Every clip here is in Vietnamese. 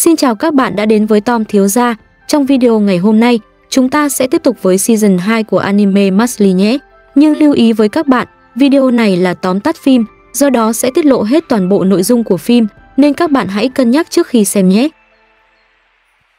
Xin chào các bạn đã đến với Tom Thiếu Gia. Trong video ngày hôm nay, chúng ta sẽ tiếp tục với season 2 của anime Masli nhé. Nhưng lưu ý với các bạn, video này là tóm tắt phim, do đó sẽ tiết lộ hết toàn bộ nội dung của phim, nên các bạn hãy cân nhắc trước khi xem nhé.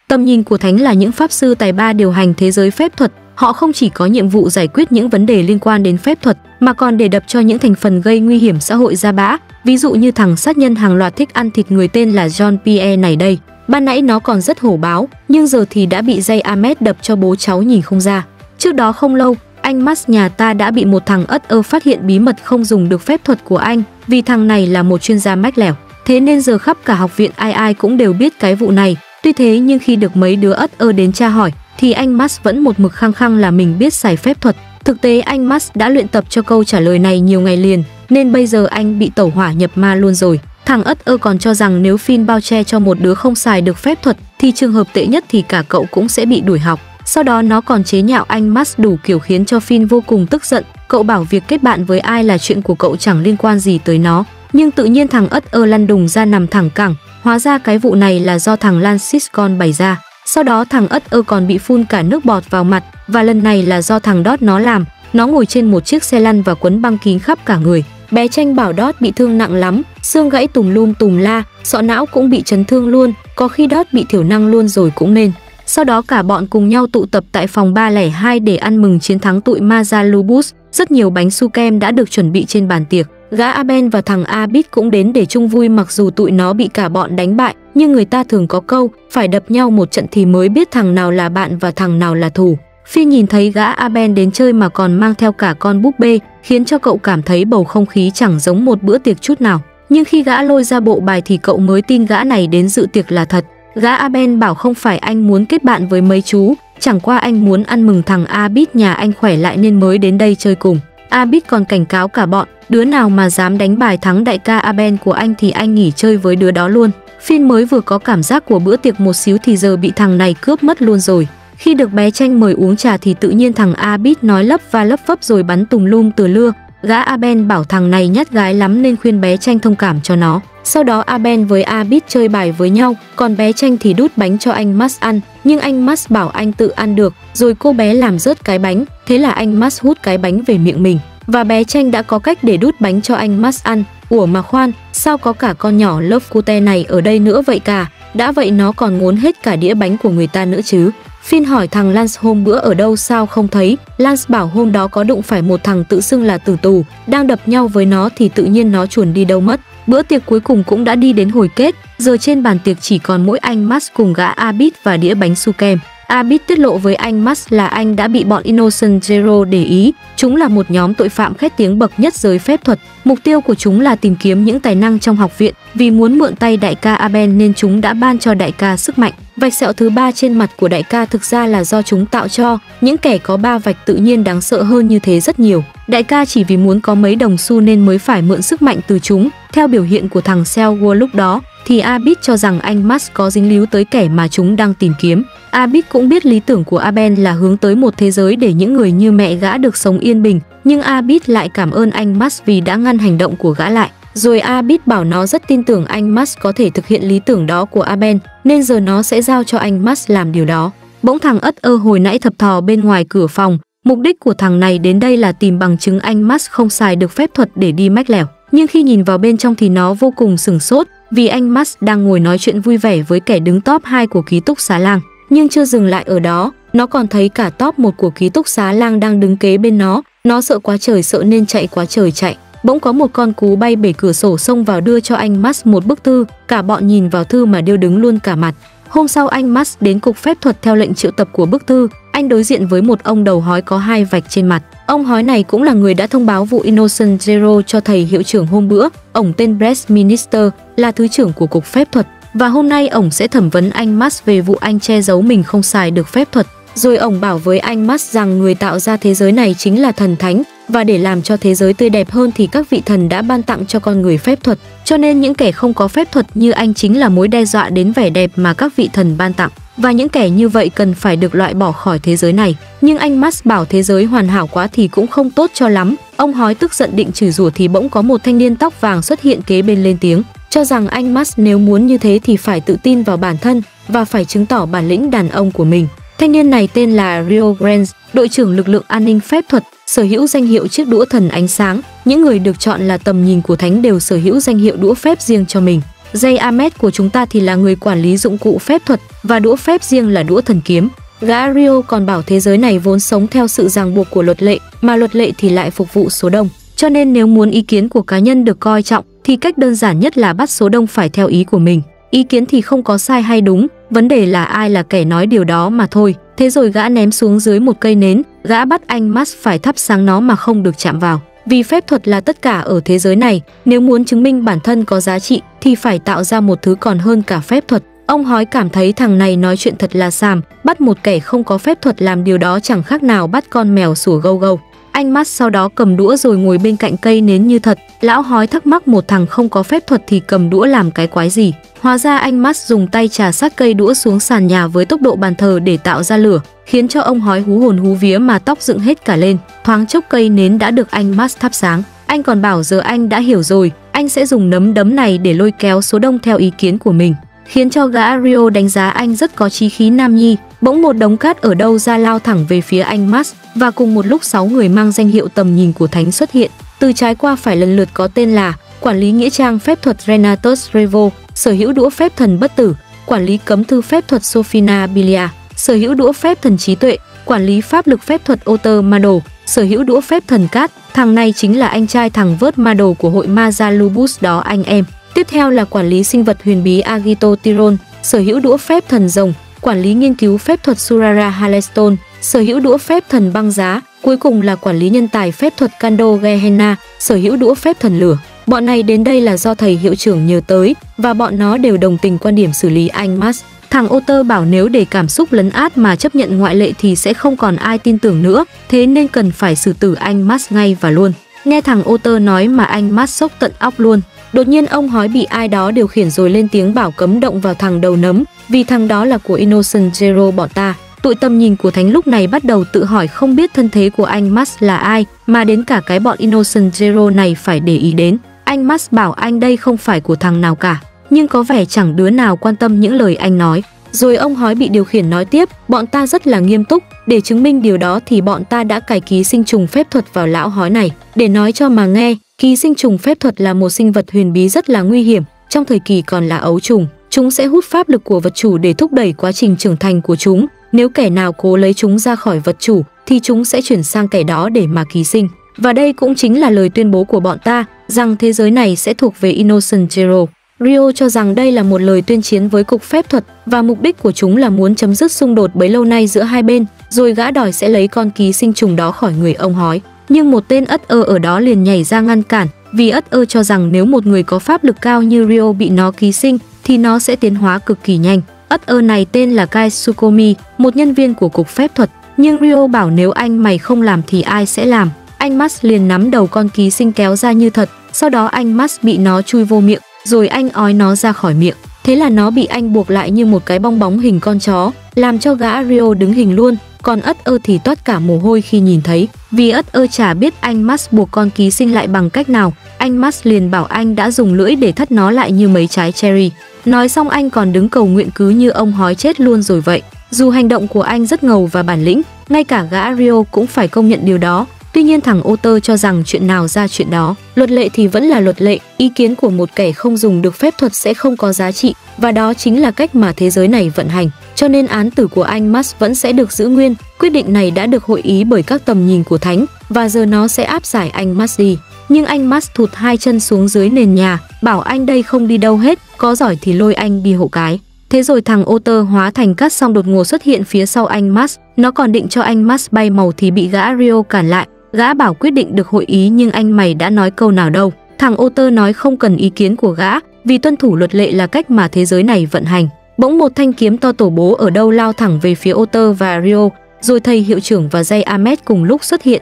Tầm nhìn của Thánh là những pháp sư tài ba điều hành thế giới phép thuật, họ không chỉ có nhiệm vụ giải quyết những vấn đề liên quan đến phép thuật mà còn để đập cho những thành phần gây nguy hiểm xã hội ra bã, ví dụ như thằng sát nhân hàng loạt thích ăn thịt người tên là John Pierre này đây. Ban nãy nó còn rất hổ báo, nhưng giờ thì đã bị dây Ahmed đập cho bố cháu nhìn không ra. Trước đó không lâu, anh Max nhà ta đã bị một thằng ất ơ phát hiện bí mật không dùng được phép thuật của anh, vì thằng này là một chuyên gia mách lẻo. Thế nên giờ khắp cả học viện ai ai cũng đều biết cái vụ này. Tuy thế nhưng khi được mấy đứa ất ơ đến tra hỏi, thì anh Max vẫn một mực khăng khăng là mình biết xài phép thuật. Thực tế anh Max đã luyện tập cho câu trả lời này nhiều ngày liền, nên bây giờ anh bị tẩu hỏa nhập ma luôn rồi. Thằng ất ơ còn cho rằng nếu Finn bao che cho một đứa không xài được phép thuật, thì trường hợp tệ nhất thì cả cậu cũng sẽ bị đuổi học. Sau đó nó còn chế nhạo anh Max đủ kiểu khiến cho Finn vô cùng tức giận. Cậu bảo việc kết bạn với ai là chuyện của cậu chẳng liên quan gì tới nó. Nhưng tự nhiên thằng ất ơ lăn đùng ra nằm thẳng cẳng. Hóa ra cái vụ này là do thằng Lan con bày ra. Sau đó thằng ất ơ còn bị phun cả nước bọt vào mặt và lần này là do thằng Đót nó làm. Nó ngồi trên một chiếc xe lăn và quấn băng kín khắp cả người. Bé tranh bảo Đót bị thương nặng lắm, xương gãy tùm lum tùm la, sọ não cũng bị chấn thương luôn, có khi Đót bị thiểu năng luôn rồi cũng nên. Sau đó cả bọn cùng nhau tụ tập tại phòng 302 để ăn mừng chiến thắng tụi Mazalubus. Rất nhiều bánh su kem đã được chuẩn bị trên bàn tiệc. Gã Aben và thằng Abit cũng đến để chung vui mặc dù tụi nó bị cả bọn đánh bại, nhưng người ta thường có câu, phải đập nhau một trận thì mới biết thằng nào là bạn và thằng nào là thù. Phi nhìn thấy gã Aben đến chơi mà còn mang theo cả con búp bê, khiến cho cậu cảm thấy bầu không khí chẳng giống một bữa tiệc chút nào. Nhưng khi gã lôi ra bộ bài thì cậu mới tin gã này đến dự tiệc là thật. Gã Aben bảo không phải anh muốn kết bạn với mấy chú, chẳng qua anh muốn ăn mừng thằng Abit nhà anh khỏe lại nên mới đến đây chơi cùng. Abit còn cảnh cáo cả bọn, đứa nào mà dám đánh bài thắng đại ca Aben của anh thì anh nghỉ chơi với đứa đó luôn. Phin mới vừa có cảm giác của bữa tiệc một xíu thì giờ bị thằng này cướp mất luôn rồi. Khi được bé tranh mời uống trà thì tự nhiên thằng Abit nói lấp và lấp phấp rồi bắn tùng lum từ lưa. Gã Aben bảo thằng này nhát gái lắm nên khuyên bé tranh thông cảm cho nó. Sau đó Aben với Abit chơi bài với nhau, còn bé tranh thì đút bánh cho anh Mas ăn. Nhưng anh Mas bảo anh tự ăn được, rồi cô bé làm rớt cái bánh, thế là anh Mas hút cái bánh về miệng mình. Và bé tranh đã có cách để đút bánh cho anh Mas ăn. Ủa mà khoan, sao có cả con nhỏ lớp cute này ở đây nữa vậy cả? Đã vậy nó còn muốn hết cả đĩa bánh của người ta nữa chứ. Phin hỏi thằng Lance hôm bữa ở đâu sao không thấy. Lance bảo hôm đó có đụng phải một thằng tự xưng là tử tù, đang đập nhau với nó thì tự nhiên nó chuồn đi đâu mất. Bữa tiệc cuối cùng cũng đã đi đến hồi kết, giờ trên bàn tiệc chỉ còn mỗi anh Max cùng gã Abit và đĩa bánh su kem. Abit tiết lộ với anh Max là anh đã bị bọn Innocent Zero để ý. Chúng là một nhóm tội phạm khét tiếng bậc nhất giới phép thuật. Mục tiêu của chúng là tìm kiếm những tài năng trong học viện. Vì muốn mượn tay đại ca Aben nên chúng đã ban cho đại ca sức mạnh. Vạch sẹo thứ ba trên mặt của đại ca thực ra là do chúng tạo cho. Những kẻ có ba vạch tự nhiên đáng sợ hơn như thế rất nhiều. Đại ca chỉ vì muốn có mấy đồng xu nên mới phải mượn sức mạnh từ chúng. Theo biểu hiện của thằng Selwood lúc đó, thì Abit cho rằng anh Max có dính líu tới kẻ mà chúng đang tìm kiếm. Abit cũng biết lý tưởng của Aben là hướng tới một thế giới để những người như mẹ gã được sống yên bình, nhưng Abit lại cảm ơn anh Max vì đã ngăn hành động của gã lại. Rồi Abit bảo nó rất tin tưởng anh Max có thể thực hiện lý tưởng đó của Aben, nên giờ nó sẽ giao cho anh Max làm điều đó. Bỗng thằng ất ơ hồi nãy thập thò bên ngoài cửa phòng, mục đích của thằng này đến đây là tìm bằng chứng anh Max không xài được phép thuật để đi mách lẻo. Nhưng khi nhìn vào bên trong thì nó vô cùng sừng sốt, vì anh Max đang ngồi nói chuyện vui vẻ với kẻ đứng top 2 của ký túc xá lang. Nhưng chưa dừng lại ở đó, nó còn thấy cả top một của ký túc xá lang đang đứng kế bên nó. Nó sợ quá trời sợ nên chạy quá trời chạy. Bỗng có một con cú bay bể cửa sổ xông vào đưa cho anh Max một bức thư, cả bọn nhìn vào thư mà điêu đứng luôn cả mặt. Hôm sau anh Max đến cục phép thuật theo lệnh triệu tập của bức thư, anh đối diện với một ông đầu hói có hai vạch trên mặt. Ông hói này cũng là người đã thông báo vụ Innocent Zero cho thầy hiệu trưởng hôm bữa. Ông tên Brett Minister, là thứ trưởng của cục phép thuật. Và hôm nay ổng sẽ thẩm vấn anh Max về vụ anh che giấu mình không xài được phép thuật. Rồi ổng bảo với anh Max rằng người tạo ra thế giới này chính là thần thánh, và để làm cho thế giới tươi đẹp hơn thì các vị thần đã ban tặng cho con người phép thuật. Cho nên những kẻ không có phép thuật như anh chính là mối đe dọa đến vẻ đẹp mà các vị thần ban tặng. Và những kẻ như vậy cần phải được loại bỏ khỏi thế giới này. Nhưng anh Max bảo thế giới hoàn hảo quá thì cũng không tốt cho lắm. Ông hói tức giận định chửi rủa thì bỗng có một thanh niên tóc vàng xuất hiện kế bên lên tiếng cho rằng anh Max nếu muốn như thế thì phải tự tin vào bản thân và phải chứng tỏ bản lĩnh đàn ông của mình. Thanh niên này tên là Rio Grande, đội trưởng lực lượng an ninh phép thuật, sở hữu danh hiệu chiếc đũa thần ánh sáng. Những người được chọn là tầm nhìn của thánh đều sở hữu danh hiệu đũa phép riêng cho mình. Jay Ahmed của chúng ta thì là người quản lý dụng cụ phép thuật và đũa phép riêng là đũa thần kiếm. Gã Rio còn bảo thế giới này vốn sống theo sự ràng buộc của luật lệ, mà luật lệ thì lại phục vụ số đông. Cho nên nếu muốn ý kiến của cá nhân được coi trọng thì cách đơn giản nhất là bắt số đông phải theo ý của mình. Ý kiến thì không có sai hay đúng, vấn đề là ai là kẻ nói điều đó mà thôi. Thế rồi gã ném xuống dưới một cây nến, gã bắt anh Max phải thắp sáng nó mà không được chạm vào. Vì phép thuật là tất cả ở thế giới này, nếu muốn chứng minh bản thân có giá trị thì phải tạo ra một thứ còn hơn cả phép thuật. Ông hói cảm thấy thằng này nói chuyện thật là xàm, bắt một kẻ không có phép thuật làm điều đó chẳng khác nào bắt con mèo sủa gâu gâu. Anh mắt sau đó cầm đũa rồi ngồi bên cạnh cây nến như thật. Lão hói thắc mắc một thằng không có phép thuật thì cầm đũa làm cái quái gì. Hóa ra anh mắt dùng tay trà sát cây đũa xuống sàn nhà với tốc độ bàn thờ để tạo ra lửa, khiến cho ông hói hú hồn hú vía mà tóc dựng hết cả lên. Thoáng chốc cây nến đã được anh mắt thắp sáng. Anh còn bảo giờ anh đã hiểu rồi, anh sẽ dùng nấm đấm này để lôi kéo số đông theo ý kiến của mình khiến cho gã Rio đánh giá anh rất có chí khí nam nhi. Bỗng một đống cát ở đâu ra lao thẳng về phía anh Max và cùng một lúc sáu người mang danh hiệu tầm nhìn của thánh xuất hiện. Từ trái qua phải lần lượt có tên là quản lý nghĩa trang phép thuật Renatus Revo, sở hữu đũa phép thần bất tử, quản lý cấm thư phép thuật Sofina Bilia, sở hữu đũa phép thần trí tuệ, quản lý pháp lực phép thuật Otter Mado, sở hữu đũa phép thần cát. Thằng này chính là anh trai thằng vớt Mado của hội Mazalubus đó anh em. Tiếp theo là quản lý sinh vật huyền bí Agito Tiron, sở hữu đũa phép thần rồng, quản lý nghiên cứu phép thuật Surara Haleston, sở hữu đũa phép thần băng giá, cuối cùng là quản lý nhân tài phép thuật Kando Gehenna, sở hữu đũa phép thần lửa. Bọn này đến đây là do thầy hiệu trưởng nhờ tới và bọn nó đều đồng tình quan điểm xử lý anh Mas. Thằng ô tơ bảo nếu để cảm xúc lấn át mà chấp nhận ngoại lệ thì sẽ không còn ai tin tưởng nữa, thế nên cần phải xử tử anh Mas ngay và luôn. Nghe thằng ô tơ nói mà anh Mas sốc tận óc luôn. Đột nhiên ông hói bị ai đó điều khiển rồi lên tiếng bảo cấm động vào thằng đầu nấm, vì thằng đó là của Innocent Zero bọn ta. Tụi tầm nhìn của Thánh lúc này bắt đầu tự hỏi không biết thân thế của anh Max là ai, mà đến cả cái bọn Innocent Zero này phải để ý đến. Anh Max bảo anh đây không phải của thằng nào cả, nhưng có vẻ chẳng đứa nào quan tâm những lời anh nói. Rồi ông hói bị điều khiển nói tiếp, bọn ta rất là nghiêm túc, để chứng minh điều đó thì bọn ta đã cài ký sinh trùng phép thuật vào lão hói này, để nói cho mà nghe, Ký sinh trùng phép thuật là một sinh vật huyền bí rất là nguy hiểm, trong thời kỳ còn là ấu trùng. Chúng sẽ hút pháp lực của vật chủ để thúc đẩy quá trình trưởng thành của chúng. Nếu kẻ nào cố lấy chúng ra khỏi vật chủ thì chúng sẽ chuyển sang kẻ đó để mà ký sinh. Và đây cũng chính là lời tuyên bố của bọn ta rằng thế giới này sẽ thuộc về Innocent Zero. Rio cho rằng đây là một lời tuyên chiến với cục phép thuật và mục đích của chúng là muốn chấm dứt xung đột bấy lâu nay giữa hai bên, rồi gã đòi sẽ lấy con ký sinh trùng đó khỏi người ông hói nhưng một tên ất ơ ở đó liền nhảy ra ngăn cản, vì ất ơ cho rằng nếu một người có pháp lực cao như Rio bị nó ký sinh thì nó sẽ tiến hóa cực kỳ nhanh. Ất ơ này tên là Kai Sukomi, một nhân viên của cục phép thuật, nhưng Rio bảo nếu anh mày không làm thì ai sẽ làm. Anh Max liền nắm đầu con ký sinh kéo ra như thật, sau đó anh Max bị nó chui vô miệng, rồi anh ói nó ra khỏi miệng. Thế là nó bị anh buộc lại như một cái bong bóng hình con chó, làm cho gã Rio đứng hình luôn, còn ất ơ thì toát cả mồ hôi khi nhìn thấy. Vì ất ơ chả biết anh Max buộc con ký sinh lại bằng cách nào, anh Max liền bảo anh đã dùng lưỡi để thắt nó lại như mấy trái cherry. Nói xong anh còn đứng cầu nguyện cứ như ông hói chết luôn rồi vậy. Dù hành động của anh rất ngầu và bản lĩnh, ngay cả gã Rio cũng phải công nhận điều đó. Tuy nhiên thằng ô tơ cho rằng chuyện nào ra chuyện đó. Luật lệ thì vẫn là luật lệ, ý kiến của một kẻ không dùng được phép thuật sẽ không có giá trị và đó chính là cách mà thế giới này vận hành. Cho nên án tử của anh Max vẫn sẽ được giữ nguyên. Quyết định này đã được hội ý bởi các tầm nhìn của Thánh và giờ nó sẽ áp giải anh Max đi. Nhưng anh Max thụt hai chân xuống dưới nền nhà, bảo anh đây không đi đâu hết, có giỏi thì lôi anh đi hộ cái. Thế rồi thằng ô tơ hóa thành cát xong đột ngột xuất hiện phía sau anh Max, nó còn định cho anh Max bay màu thì bị gã Rio cản lại, Gã bảo quyết định được hội ý nhưng anh mày đã nói câu nào đâu. Thằng ô tơ nói không cần ý kiến của gã, vì tuân thủ luật lệ là cách mà thế giới này vận hành. Bỗng một thanh kiếm to tổ bố ở đâu lao thẳng về phía ô tơ và Rio, rồi thầy hiệu trưởng và dây Ahmed cùng lúc xuất hiện.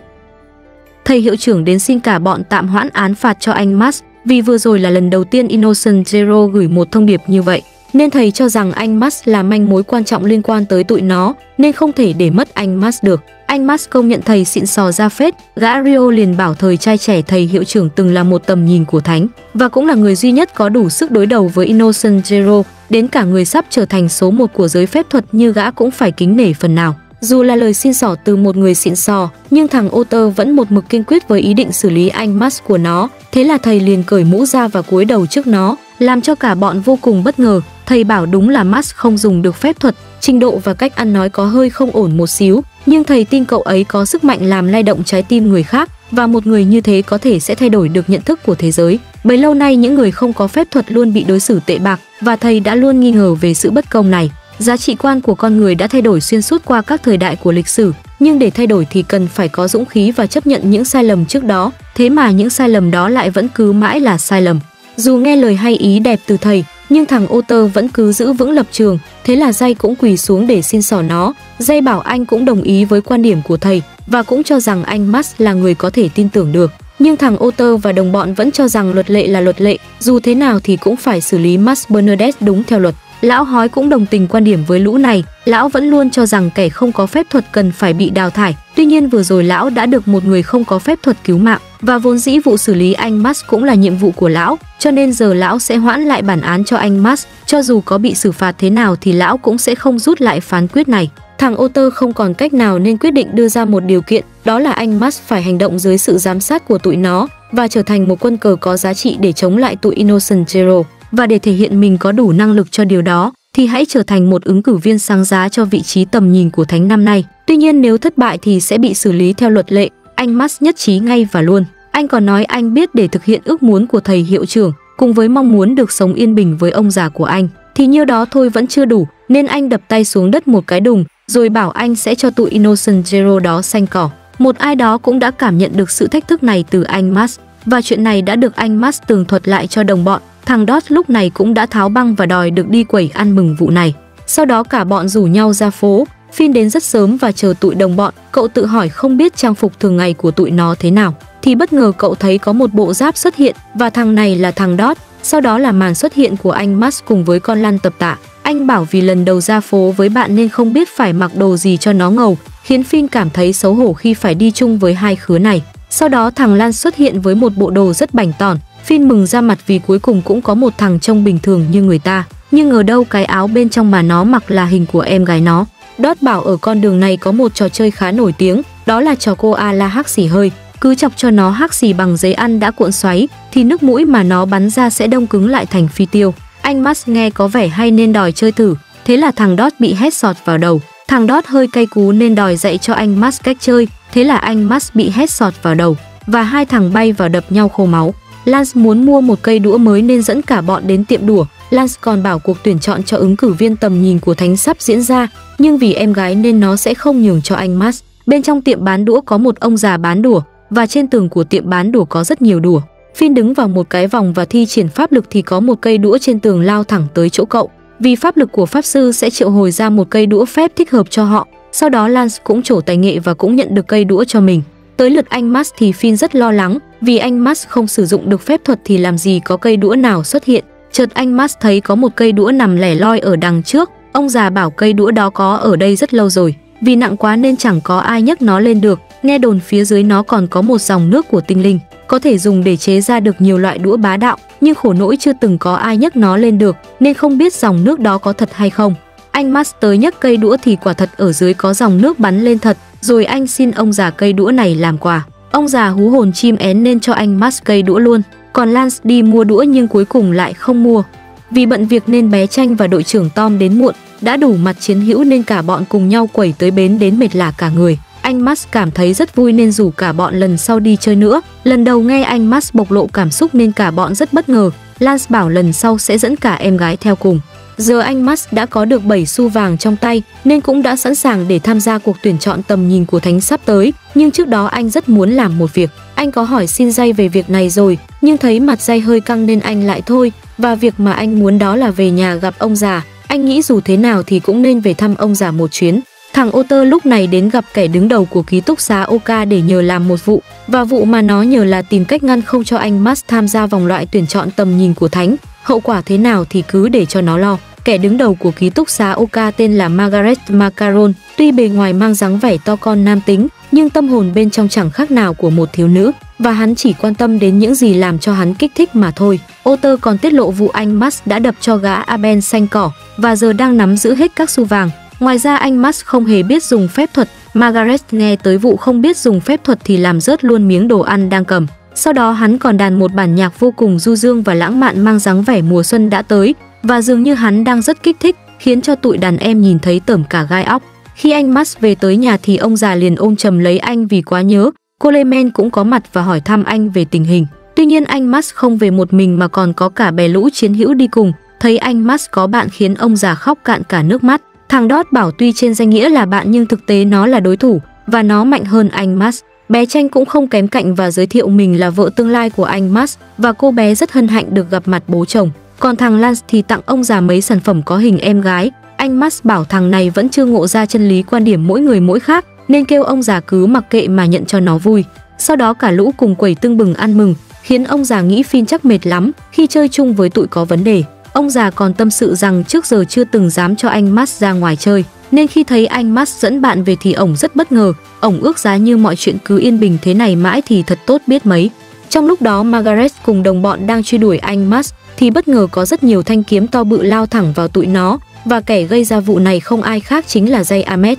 Thầy hiệu trưởng đến xin cả bọn tạm hoãn án phạt cho anh Max, vì vừa rồi là lần đầu tiên Innocent Zero gửi một thông điệp như vậy. Nên thầy cho rằng anh Max là manh mối quan trọng liên quan tới tụi nó, nên không thể để mất anh Max được. Anh Mas công nhận thầy xịn sò ra phết, gã Rio liền bảo thời trai trẻ thầy hiệu trưởng từng là một tầm nhìn của thánh và cũng là người duy nhất có đủ sức đối đầu với Innocent Zero, đến cả người sắp trở thành số một của giới phép thuật như gã cũng phải kính nể phần nào. Dù là lời xin sỏ từ một người xịn sò, nhưng thằng Otter vẫn một mực kiên quyết với ý định xử lý anh Mas của nó. Thế là thầy liền cởi mũ ra và cúi đầu trước nó, làm cho cả bọn vô cùng bất ngờ. Thầy bảo đúng là Mas không dùng được phép thuật, trình độ và cách ăn nói có hơi không ổn một xíu, nhưng thầy tin cậu ấy có sức mạnh làm lay động trái tim người khác và một người như thế có thể sẽ thay đổi được nhận thức của thế giới. Bấy lâu nay những người không có phép thuật luôn bị đối xử tệ bạc và thầy đã luôn nghi ngờ về sự bất công này. Giá trị quan của con người đã thay đổi xuyên suốt qua các thời đại của lịch sử, nhưng để thay đổi thì cần phải có dũng khí và chấp nhận những sai lầm trước đó, thế mà những sai lầm đó lại vẫn cứ mãi là sai lầm. Dù nghe lời hay ý đẹp từ thầy, nhưng thằng ô tơ vẫn cứ giữ vững lập trường, thế là dây cũng quỳ xuống để xin xỏ nó. Dây bảo anh cũng đồng ý với quan điểm của thầy và cũng cho rằng anh Max là người có thể tin tưởng được. Nhưng thằng ô tơ và đồng bọn vẫn cho rằng luật lệ là luật lệ, dù thế nào thì cũng phải xử lý Max Bernadette đúng theo luật. Lão hói cũng đồng tình quan điểm với lũ này, lão vẫn luôn cho rằng kẻ không có phép thuật cần phải bị đào thải. Tuy nhiên vừa rồi lão đã được một người không có phép thuật cứu mạng và vốn dĩ vụ xử lý anh Max cũng là nhiệm vụ của lão, cho nên giờ lão sẽ hoãn lại bản án cho anh Max, cho dù có bị xử phạt thế nào thì lão cũng sẽ không rút lại phán quyết này. Thằng ô tơ không còn cách nào nên quyết định đưa ra một điều kiện, đó là anh Max phải hành động dưới sự giám sát của tụi nó và trở thành một quân cờ có giá trị để chống lại tụi Innocent Zero và để thể hiện mình có đủ năng lực cho điều đó, thì hãy trở thành một ứng cử viên sáng giá cho vị trí tầm nhìn của thánh năm nay. Tuy nhiên, nếu thất bại thì sẽ bị xử lý theo luật lệ. Anh Max nhất trí ngay và luôn. Anh còn nói anh biết để thực hiện ước muốn của thầy hiệu trưởng, cùng với mong muốn được sống yên bình với ông già của anh thì nhiêu đó thôi vẫn chưa đủ, nên anh đập tay xuống đất một cái đùng, rồi bảo anh sẽ cho tụi Innocent Zero đó xanh cỏ. Một ai đó cũng đã cảm nhận được sự thách thức này từ anh Max và chuyện này đã được anh Max tường thuật lại cho đồng bọn Thằng Dot lúc này cũng đã tháo băng và đòi được đi quẩy ăn mừng vụ này. Sau đó cả bọn rủ nhau ra phố, Phin đến rất sớm và chờ tụi đồng bọn, cậu tự hỏi không biết trang phục thường ngày của tụi nó thế nào. Thì bất ngờ cậu thấy có một bộ giáp xuất hiện và thằng này là thằng Dot, sau đó là màn xuất hiện của anh Max cùng với con lăn tập tạ. Anh bảo vì lần đầu ra phố với bạn nên không biết phải mặc đồ gì cho nó ngầu, khiến Phin cảm thấy xấu hổ khi phải đi chung với hai khứa này. Sau đó thằng Lan xuất hiện với một bộ đồ rất bảnh tỏn, Phin mừng ra mặt vì cuối cùng cũng có một thằng trông bình thường như người ta. Nhưng ngờ đâu cái áo bên trong mà nó mặc là hình của em gái nó. Đót bảo ở con đường này có một trò chơi khá nổi tiếng, đó là trò cô A la hắc xì hơi. Cứ chọc cho nó hắc xì bằng giấy ăn đã cuộn xoáy, thì nước mũi mà nó bắn ra sẽ đông cứng lại thành phi tiêu. Anh Max nghe có vẻ hay nên đòi chơi thử, thế là thằng Đót bị hét sọt vào đầu. Thằng Đót hơi cay cú nên đòi dạy cho anh Max cách chơi, thế là anh Max bị hét sọt vào đầu và hai thằng bay vào đập nhau khô máu. Lance muốn mua một cây đũa mới nên dẫn cả bọn đến tiệm đũa. Lance còn bảo cuộc tuyển chọn cho ứng cử viên tầm nhìn của Thánh sắp diễn ra, nhưng vì em gái nên nó sẽ không nhường cho anh Max. Bên trong tiệm bán đũa có một ông già bán đũa và trên tường của tiệm bán đũa có rất nhiều đũa. Phin đứng vào một cái vòng và thi triển pháp lực thì có một cây đũa trên tường lao thẳng tới chỗ cậu. Vì pháp lực của pháp sư sẽ triệu hồi ra một cây đũa phép thích hợp cho họ. Sau đó Lance cũng trổ tài nghệ và cũng nhận được cây đũa cho mình. Tới lượt anh Max thì Phin rất lo lắng, vì anh Max không sử dụng được phép thuật thì làm gì có cây đũa nào xuất hiện. Chợt anh Max thấy có một cây đũa nằm lẻ loi ở đằng trước, ông già bảo cây đũa đó có ở đây rất lâu rồi, vì nặng quá nên chẳng có ai nhấc nó lên được. Nghe đồn phía dưới nó còn có một dòng nước của tinh linh, có thể dùng để chế ra được nhiều loại đũa bá đạo, nhưng khổ nỗi chưa từng có ai nhấc nó lên được, nên không biết dòng nước đó có thật hay không. Anh Max tới nhấc cây đũa thì quả thật ở dưới có dòng nước bắn lên thật, rồi anh xin ông già cây đũa này làm quà. Ông già hú hồn chim én nên cho anh Max cây đũa luôn. Còn Lance đi mua đũa nhưng cuối cùng lại không mua. Vì bận việc nên bé Tranh và đội trưởng Tom đến muộn, đã đủ mặt chiến hữu nên cả bọn cùng nhau quẩy tới bến đến mệt lả cả người. Anh Max cảm thấy rất vui nên rủ cả bọn lần sau đi chơi nữa. Lần đầu nghe anh Max bộc lộ cảm xúc nên cả bọn rất bất ngờ. Lance bảo lần sau sẽ dẫn cả em gái theo cùng. Giờ anh Musk đã có được 7 xu vàng trong tay nên cũng đã sẵn sàng để tham gia cuộc tuyển chọn tầm nhìn của Thánh sắp tới. Nhưng trước đó anh rất muốn làm một việc. Anh có hỏi xin dây về việc này rồi, nhưng thấy mặt dây hơi căng nên anh lại thôi. Và việc mà anh muốn đó là về nhà gặp ông già. Anh nghĩ dù thế nào thì cũng nên về thăm ông già một chuyến. Thằng ô tơ lúc này đến gặp kẻ đứng đầu của ký túc xá Oka để nhờ làm một vụ, và vụ mà nó nhờ là tìm cách ngăn không cho anh Musk tham gia vòng loại tuyển chọn tầm nhìn của Thánh. Hậu quả thế nào thì cứ để cho nó lo kẻ đứng đầu của ký túc xá Oka tên là Margaret Macaron, tuy bề ngoài mang dáng vẻ to con nam tính, nhưng tâm hồn bên trong chẳng khác nào của một thiếu nữ, và hắn chỉ quan tâm đến những gì làm cho hắn kích thích mà thôi. Otter còn tiết lộ vụ anh Max đã đập cho gã Aben xanh cỏ và giờ đang nắm giữ hết các xu vàng. Ngoài ra anh Max không hề biết dùng phép thuật, Margaret nghe tới vụ không biết dùng phép thuật thì làm rớt luôn miếng đồ ăn đang cầm. Sau đó hắn còn đàn một bản nhạc vô cùng du dương và lãng mạn mang dáng vẻ mùa xuân đã tới và dường như hắn đang rất kích thích, khiến cho tụi đàn em nhìn thấy tởm cả gai óc. Khi anh Max về tới nhà thì ông già liền ôm chầm lấy anh vì quá nhớ. Cô Lemen cũng có mặt và hỏi thăm anh về tình hình. Tuy nhiên anh Max không về một mình mà còn có cả bè lũ chiến hữu đi cùng. Thấy anh Max có bạn khiến ông già khóc cạn cả nước mắt. Thằng Đót bảo tuy trên danh nghĩa là bạn nhưng thực tế nó là đối thủ và nó mạnh hơn anh Max. Bé Tranh cũng không kém cạnh và giới thiệu mình là vợ tương lai của anh Max và cô bé rất hân hạnh được gặp mặt bố chồng. Còn thằng Lance thì tặng ông già mấy sản phẩm có hình em gái. Anh Max bảo thằng này vẫn chưa ngộ ra chân lý quan điểm mỗi người mỗi khác nên kêu ông già cứ mặc kệ mà nhận cho nó vui. Sau đó cả lũ cùng quẩy tưng bừng ăn mừng, khiến ông già nghĩ Phin chắc mệt lắm khi chơi chung với tụi có vấn đề. Ông già còn tâm sự rằng trước giờ chưa từng dám cho anh Max ra ngoài chơi, nên khi thấy anh Max dẫn bạn về thì ổng rất bất ngờ, ổng ước giá như mọi chuyện cứ yên bình thế này mãi thì thật tốt biết mấy. Trong lúc đó Margaret cùng đồng bọn đang truy đuổi anh Max thì bất ngờ có rất nhiều thanh kiếm to bự lao thẳng vào tụi nó và kẻ gây ra vụ này không ai khác chính là Jay Ahmed.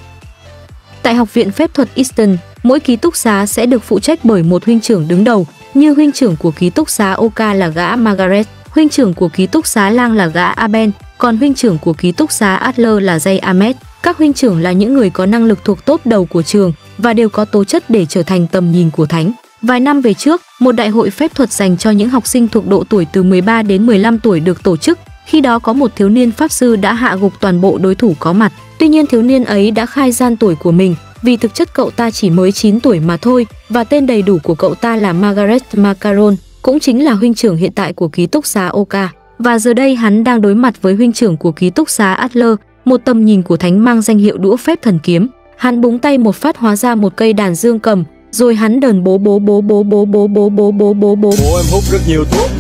Tại Học viện Phép thuật Easton, mỗi ký túc xá sẽ được phụ trách bởi một huynh trưởng đứng đầu, như huynh trưởng của ký túc xá Oka là gã Margaret, huynh trưởng của ký túc xá Lang là gã Aben, còn huynh trưởng của ký túc xá Adler là Jay Ahmed. Các huynh trưởng là những người có năng lực thuộc tốt đầu của trường và đều có tố chất để trở thành tầm nhìn của thánh. Vài năm về trước, một đại hội phép thuật dành cho những học sinh thuộc độ tuổi từ 13 đến 15 tuổi được tổ chức. Khi đó có một thiếu niên pháp sư đã hạ gục toàn bộ đối thủ có mặt. Tuy nhiên thiếu niên ấy đã khai gian tuổi của mình vì thực chất cậu ta chỉ mới 9 tuổi mà thôi và tên đầy đủ của cậu ta là Margaret Macaron, cũng chính là huynh trưởng hiện tại của ký túc xá Oka. Và giờ đây hắn đang đối mặt với huynh trưởng của ký túc xá Adler, một tầm nhìn của thánh mang danh hiệu đũa phép thần kiếm. Hắn búng tay một phát hóa ra một cây đàn dương cầm, rồi hắn đờn bố bố bố bố bố bố bố bố bố bố bố Bố em hút rất nhiều thuốc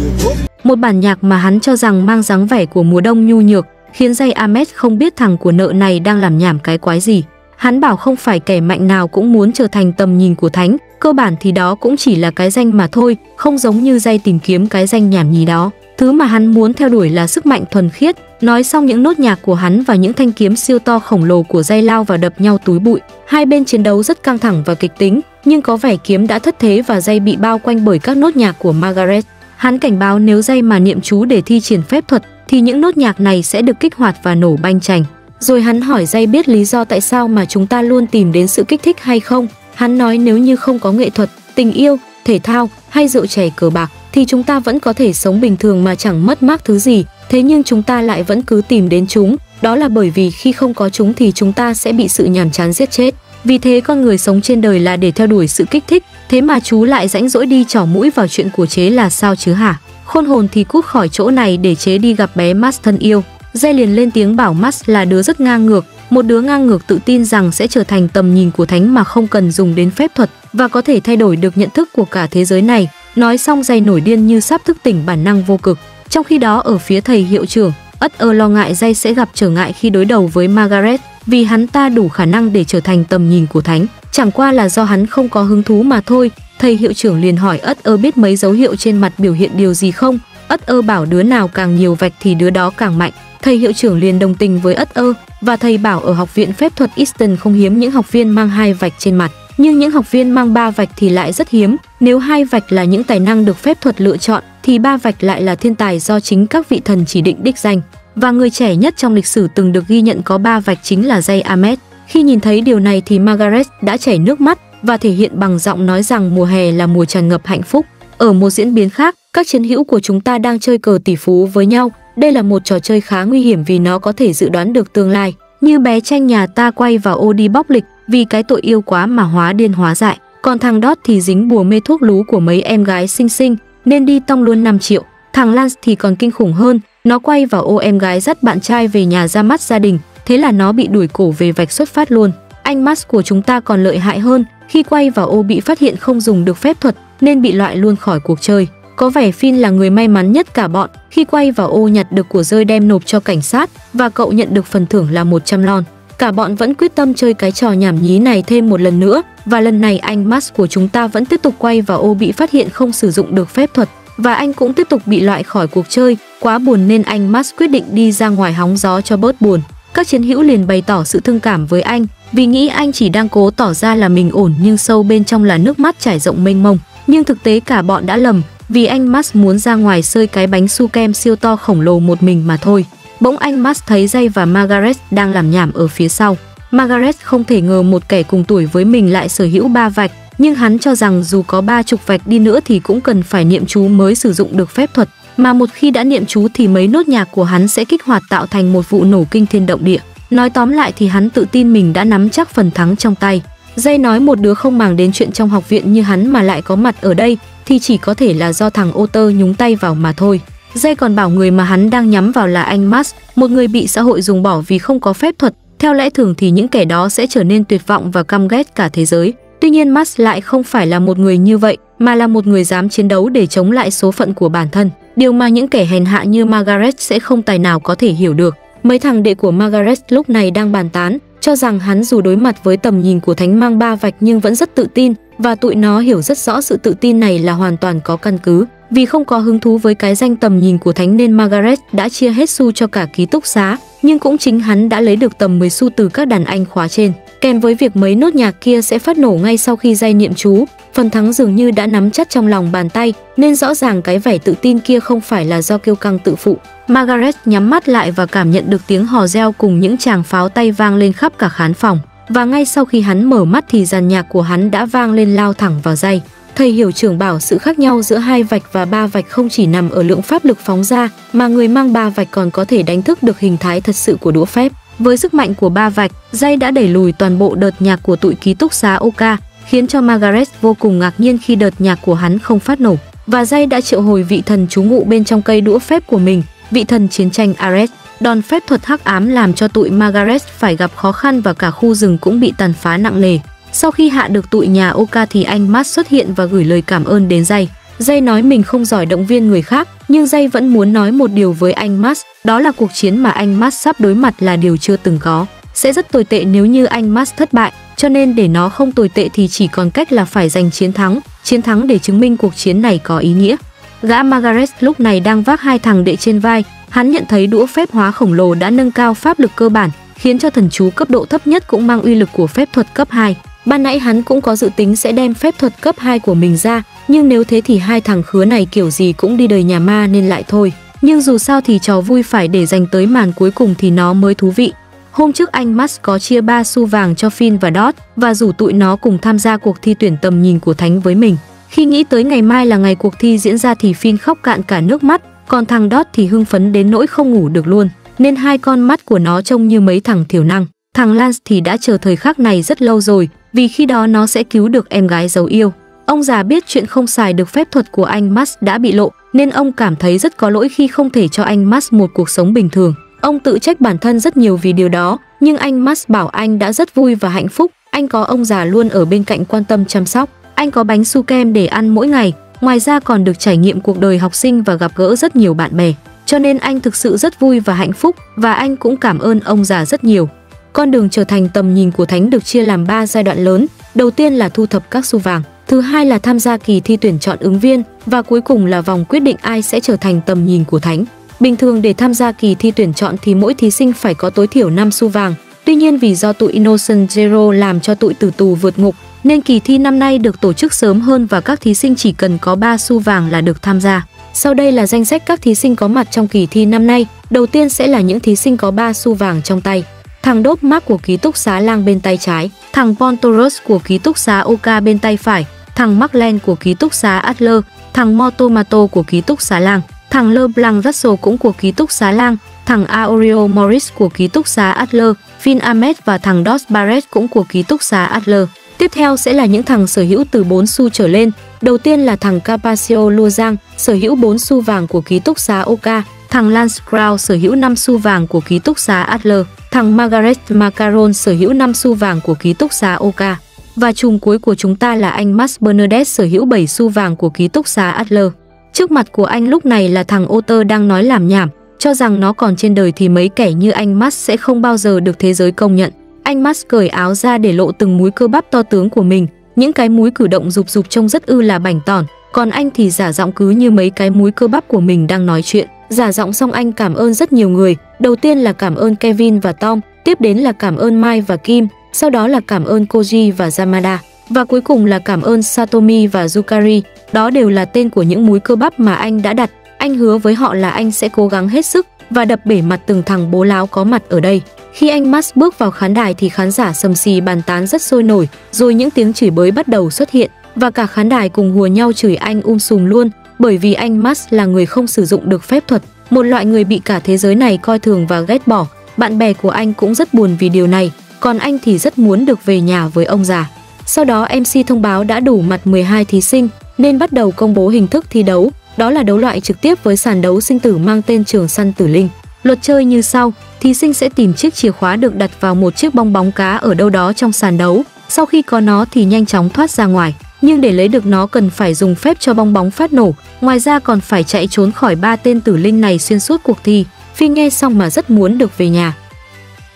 một bản nhạc mà hắn cho rằng mang dáng vẻ của mùa đông nhu nhược, khiến dây Ahmed không biết thằng của nợ này đang làm nhảm cái quái gì. Hắn bảo không phải kẻ mạnh nào cũng muốn trở thành tầm nhìn của thánh, cơ bản thì đó cũng chỉ là cái danh mà thôi, không giống như dây tìm kiếm cái danh nhảm nhí đó. Thứ mà hắn muốn theo đuổi là sức mạnh thuần khiết. Nói xong những nốt nhạc của hắn và những thanh kiếm siêu to khổng lồ của dây lao vào đập nhau túi bụi. Hai bên chiến đấu rất căng thẳng và kịch tính, nhưng có vẻ kiếm đã thất thế và dây bị bao quanh bởi các nốt nhạc của Margaret. Hắn cảnh báo nếu dây mà niệm chú để thi triển phép thuật thì những nốt nhạc này sẽ được kích hoạt và nổ banh chành. Rồi hắn hỏi dây biết lý do tại sao mà chúng ta luôn tìm đến sự kích thích hay không. Hắn nói nếu như không có nghệ thuật, tình yêu, thể thao hay rượu chè cờ bạc thì chúng ta vẫn có thể sống bình thường mà chẳng mất mát thứ gì. Thế nhưng chúng ta lại vẫn cứ tìm đến chúng. Đó là bởi vì khi không có chúng thì chúng ta sẽ bị sự nhàm chán giết chết. Vì thế con người sống trên đời là để theo đuổi sự kích thích, thế mà chú lại rãnh rỗi đi trỏ mũi vào chuyện của chế là sao chứ hả? Khôn hồn thì cút khỏi chỗ này để chế đi gặp bé Max thân yêu. Dây liền lên tiếng bảo Max là đứa rất ngang ngược, một đứa ngang ngược tự tin rằng sẽ trở thành tầm nhìn của thánh mà không cần dùng đến phép thuật và có thể thay đổi được nhận thức của cả thế giới này. Nói xong dây nổi điên như sắp thức tỉnh bản năng vô cực. Trong khi đó ở phía thầy hiệu trưởng, ất ơ lo ngại dây sẽ gặp trở ngại khi đối đầu với Margaret, vì hắn ta đủ khả năng để trở thành tầm nhìn của thánh. Chẳng qua là do hắn không có hứng thú mà thôi. Thầy hiệu trưởng liền hỏi ất ơ biết mấy dấu hiệu trên mặt biểu hiện điều gì không? Ất ơ bảo đứa nào càng nhiều vạch thì đứa đó càng mạnh. Thầy hiệu trưởng liền đồng tình với ất ơ, và thầy bảo ở học viện phép thuật Easton không hiếm những học viên mang hai vạch trên mặt. Nhưng những học viên mang ba vạch thì lại rất hiếm. Nếu hai vạch là những tài năng được phép thuật lựa chọn thì ba vạch lại là thiên tài do chính các vị thần chỉ định đích danh và người trẻ nhất trong lịch sử từng được ghi nhận có ba vạch chính là Jay Ahmed. Khi nhìn thấy điều này thì Margaret đã chảy nước mắt và thể hiện bằng giọng nói rằng mùa hè là mùa tràn ngập hạnh phúc. Ở một diễn biến khác, các chiến hữu của chúng ta đang chơi cờ tỷ phú với nhau. Đây là một trò chơi khá nguy hiểm vì nó có thể dự đoán được tương lai. Như bé tranh nhà ta quay vào ô đi bóc lịch vì cái tội yêu quá mà hóa điên hóa dại. Còn thằng Đót thì dính bùa mê thuốc lú của mấy em gái xinh xinh nên đi tong luôn 5 triệu. Thằng Lance thì còn kinh khủng hơn, nó quay vào ô em gái dắt bạn trai về nhà ra mắt gia đình, thế là nó bị đuổi cổ về vạch xuất phát luôn. Anh Max của chúng ta còn lợi hại hơn, khi quay vào ô bị phát hiện không dùng được phép thuật nên bị loại luôn khỏi cuộc chơi. Có vẻ Finn là người may mắn nhất cả bọn khi quay vào ô nhặt được của rơi đem nộp cho cảnh sát và cậu nhận được phần thưởng là 100 lon. Cả bọn vẫn quyết tâm chơi cái trò nhảm nhí này thêm một lần nữa, và lần này anh Max của chúng ta vẫn tiếp tục quay vào ô bị phát hiện không sử dụng được phép thuật, và anh cũng tiếp tục bị loại khỏi cuộc chơi. Quá buồn nên anh Max quyết định đi ra ngoài hóng gió cho bớt buồn. Các chiến hữu liền bày tỏ sự thương cảm với anh, vì nghĩ anh chỉ đang cố tỏ ra là mình ổn nhưng sâu bên trong là nước mắt trải rộng mênh mông. Nhưng thực tế cả bọn đã lầm, vì anh Max muốn ra ngoài sơi cái bánh su kem siêu to khổng lồ một mình mà thôi. Bỗng anh Max thấy Jay và Margaret đang làm nhảm ở phía sau. Margaret không thể ngờ một kẻ cùng tuổi với mình lại sở hữu ba vạch, nhưng hắn cho rằng dù có ba chục vạch đi nữa thì cũng cần phải niệm chú mới sử dụng được phép thuật, mà một khi đã niệm chú thì mấy nốt nhạc của hắn sẽ kích hoạt tạo thành một vụ nổ kinh thiên động địa. Nói tóm lại thì hắn tự tin mình đã nắm chắc phần thắng trong tay. Dây nói một đứa không màng đến chuyện trong học viện như hắn mà lại có mặt ở đây thì chỉ có thể là do thằng ô tơ nhúng tay vào mà thôi. Jay còn bảo người mà hắn đang nhắm vào là anh Max, một người bị xã hội dùng bỏ vì không có phép thuật. Theo lẽ thường thì những kẻ đó sẽ trở nên tuyệt vọng và căm ghét cả thế giới. Tuy nhiên Max lại không phải là một người như vậy, mà là một người dám chiến đấu để chống lại số phận của bản thân. Điều mà những kẻ hèn hạ như Margaret sẽ không tài nào có thể hiểu được. Mấy thằng đệ của Margaret lúc này đang bàn tán, cho rằng hắn dù đối mặt với tầm nhìn của thánh mang ba vạch nhưng vẫn rất tự tin và tụi nó hiểu rất rõ sự tự tin này là hoàn toàn có căn cứ. Vì không có hứng thú với cái danh tầm nhìn của thánh nên Margaret đã chia hết xu cho cả ký túc xá, nhưng cũng chính hắn đã lấy được tầm 10 xu từ các đàn anh khóa trên. Kèm với việc mấy nốt nhạc kia sẽ phát nổ ngay sau khi dây niệm chú, phần thắng dường như đã nắm chắc trong lòng bàn tay, nên rõ ràng cái vẻ tự tin kia không phải là do kiêu căng tự phụ. Margaret nhắm mắt lại và cảm nhận được tiếng hò reo cùng những tràng pháo tay vang lên khắp cả khán phòng. Và ngay sau khi hắn mở mắt thì dàn nhạc của hắn đã vang lên lao thẳng vào dây. Thầy hiểu trưởng bảo sự khác nhau giữa hai vạch và ba vạch không chỉ nằm ở lượng pháp lực phóng ra, mà người mang ba vạch còn có thể đánh thức được hình thái thật sự của đũa phép. Với sức mạnh của ba vạch, dây đã đẩy lùi toàn bộ đợt nhạc của tụi ký túc xá Oka, khiến cho Margaret vô cùng ngạc nhiên khi đợt nhạc của hắn không phát nổ. Và dây đã triệu hồi vị thần trú ngụ bên trong cây đũa phép của mình, vị thần chiến tranh Ares. Đòn phép thuật hắc ám làm cho tụi Margaret phải gặp khó khăn và cả khu rừng cũng bị tàn phá nặng nề. Sau khi hạ được tụi nhà Oka thì anh Matt xuất hiện và gửi lời cảm ơn đến Jay. Jay nói mình không giỏi động viên người khác, nhưng Jay vẫn muốn nói một điều với anh Matt, đó là cuộc chiến mà anh Matt sắp đối mặt là điều chưa từng có. Sẽ rất tồi tệ nếu như anh Matt thất bại, cho nên để nó không tồi tệ thì chỉ còn cách là phải giành chiến thắng, chiến thắng để chứng minh cuộc chiến này có ý nghĩa. Gã Margaret lúc này đang vác hai thằng đệ trên vai, hắn nhận thấy đũa phép hóa khổng lồ đã nâng cao pháp lực cơ bản, khiến cho thần chú cấp độ thấp nhất cũng mang uy lực của phép thuật cấp 2. Ban nãy hắn cũng có dự tính sẽ đem phép thuật cấp 2 của mình ra, nhưng nếu thế thì hai thằng khứa này kiểu gì cũng đi đời nhà ma nên lại thôi. Nhưng dù sao thì trò vui phải để dành tới màn cuối cùng thì nó mới thú vị. Hôm trước anh Max có chia 3 xu vàng cho Finn và Dot và rủ tụi nó cùng tham gia cuộc thi tuyển tầm nhìn của Thánh với mình. Khi nghĩ tới ngày mai là ngày cuộc thi diễn ra thì Finn khóc cạn cả nước mắt, còn thằng Dot thì hưng phấn đến nỗi không ngủ được luôn, nên hai con mắt của nó trông như mấy thằng thiểu năng. Thằng Lance thì đã chờ thời khắc này rất lâu rồi, vì khi đó nó sẽ cứu được em gái giấu yêu. Ông già biết chuyện không xài được phép thuật của anh Max đã bị lộ, nên ông cảm thấy rất có lỗi khi không thể cho anh Max một cuộc sống bình thường. Ông tự trách bản thân rất nhiều vì điều đó, nhưng anh Max bảo anh đã rất vui và hạnh phúc, anh có ông già luôn ở bên cạnh quan tâm chăm sóc, anh có bánh su kem để ăn mỗi ngày, ngoài ra còn được trải nghiệm cuộc đời học sinh và gặp gỡ rất nhiều bạn bè. Cho nên anh thực sự rất vui và hạnh phúc và anh cũng cảm ơn ông già rất nhiều. Con đường trở thành tầm nhìn của Thánh được chia làm 3 giai đoạn lớn. Đầu tiên là thu thập các xu vàng, thứ hai là tham gia kỳ thi tuyển chọn ứng viên và cuối cùng là vòng quyết định ai sẽ trở thành tầm nhìn của Thánh. Bình thường để tham gia kỳ thi tuyển chọn thì mỗi thí sinh phải có tối thiểu 5 xu vàng. Tuy nhiên vì do tụi Innocent Zero làm cho tụi tử tù vượt ngục nên kỳ thi năm nay được tổ chức sớm hơn và các thí sinh chỉ cần có 3 xu vàng là được tham gia. Sau đây là danh sách các thí sinh có mặt trong kỳ thi năm nay. Đầu tiên sẽ là những thí sinh có 3 xu vàng trong tay thằng đốt Mark của ký túc xá Lang bên tay trái, thằng Pontorus của ký túc xá Oka bên tay phải, thằng Marklen của ký túc xá Adler, thằng Motomato của ký túc xá Lang, thằng LeBlanc Russell cũng của ký túc xá Lang, thằng Aureo Morris của ký túc xá Adler, Finn Ahmed và thằng Dos Barrett cũng của ký túc xá Adler. Tiếp theo sẽ là những thằng sở hữu từ 4 xu trở lên. Đầu tiên là thằng capacio luang sở hữu 4 xu vàng của ký túc xá Oka, thằng Lance Crow sở hữu 5 xu vàng của ký túc xá Adler, thằng Margaret Macaron sở hữu 5 xu vàng của ký túc xá Oka. Và chùm cuối của chúng ta là anh Max Bernadette sở hữu 7 xu vàng của ký túc xá Adler. Trước mặt của anh lúc này là thằng Otter đang nói làm nhảm, cho rằng nó còn trên đời thì mấy kẻ như anh Max sẽ không bao giờ được thế giới công nhận. Anh Max cởi áo ra để lộ từng múi cơ bắp to tướng của mình, những cái múi cử động rụp rụp trông rất ư là bảnh tỏn, còn anh thì giả giọng cứ như mấy cái múi cơ bắp của mình đang nói chuyện. Giả giọng xong anh cảm ơn rất nhiều người, đầu tiên là cảm ơn Kevin và Tom, tiếp đến là cảm ơn Mai và Kim, sau đó là cảm ơn Koji và Yamada, và cuối cùng là cảm ơn Satomi và Yukari. Đó đều là tên của những múi cơ bắp mà anh đã đặt. Anh hứa với họ là anh sẽ cố gắng hết sức và đập bể mặt từng thằng bố láo có mặt ở đây. Khi anh Max bước vào khán đài thì khán giả sầm xì bàn tán rất sôi nổi, rồi những tiếng chửi bới bắt đầu xuất hiện và cả khán đài cùng hùa nhau chửi anh um sùm luôn, bởi vì anh Max là người không sử dụng được phép thuật, một loại người bị cả thế giới này coi thường và ghét bỏ. Bạn bè của anh cũng rất buồn vì điều này, còn anh thì rất muốn được về nhà với ông già. Sau đó MC thông báo đã đủ mặt 12 thí sinh nên bắt đầu công bố hình thức thi đấu, đó là đấu loại trực tiếp với sàn đấu sinh tử mang tên Trường Săn Tử Linh. Luật chơi như sau, thí sinh sẽ tìm chiếc chìa khóa được đặt vào một chiếc bong bóng cá ở đâu đó trong sàn đấu, sau khi có nó thì nhanh chóng thoát ra ngoài, nhưng để lấy được nó cần phải dùng phép cho bong bóng phát nổ, ngoài ra còn phải chạy trốn khỏi ba tên tử linh này xuyên suốt cuộc thi. Phi nghe xong mà rất muốn được về nhà.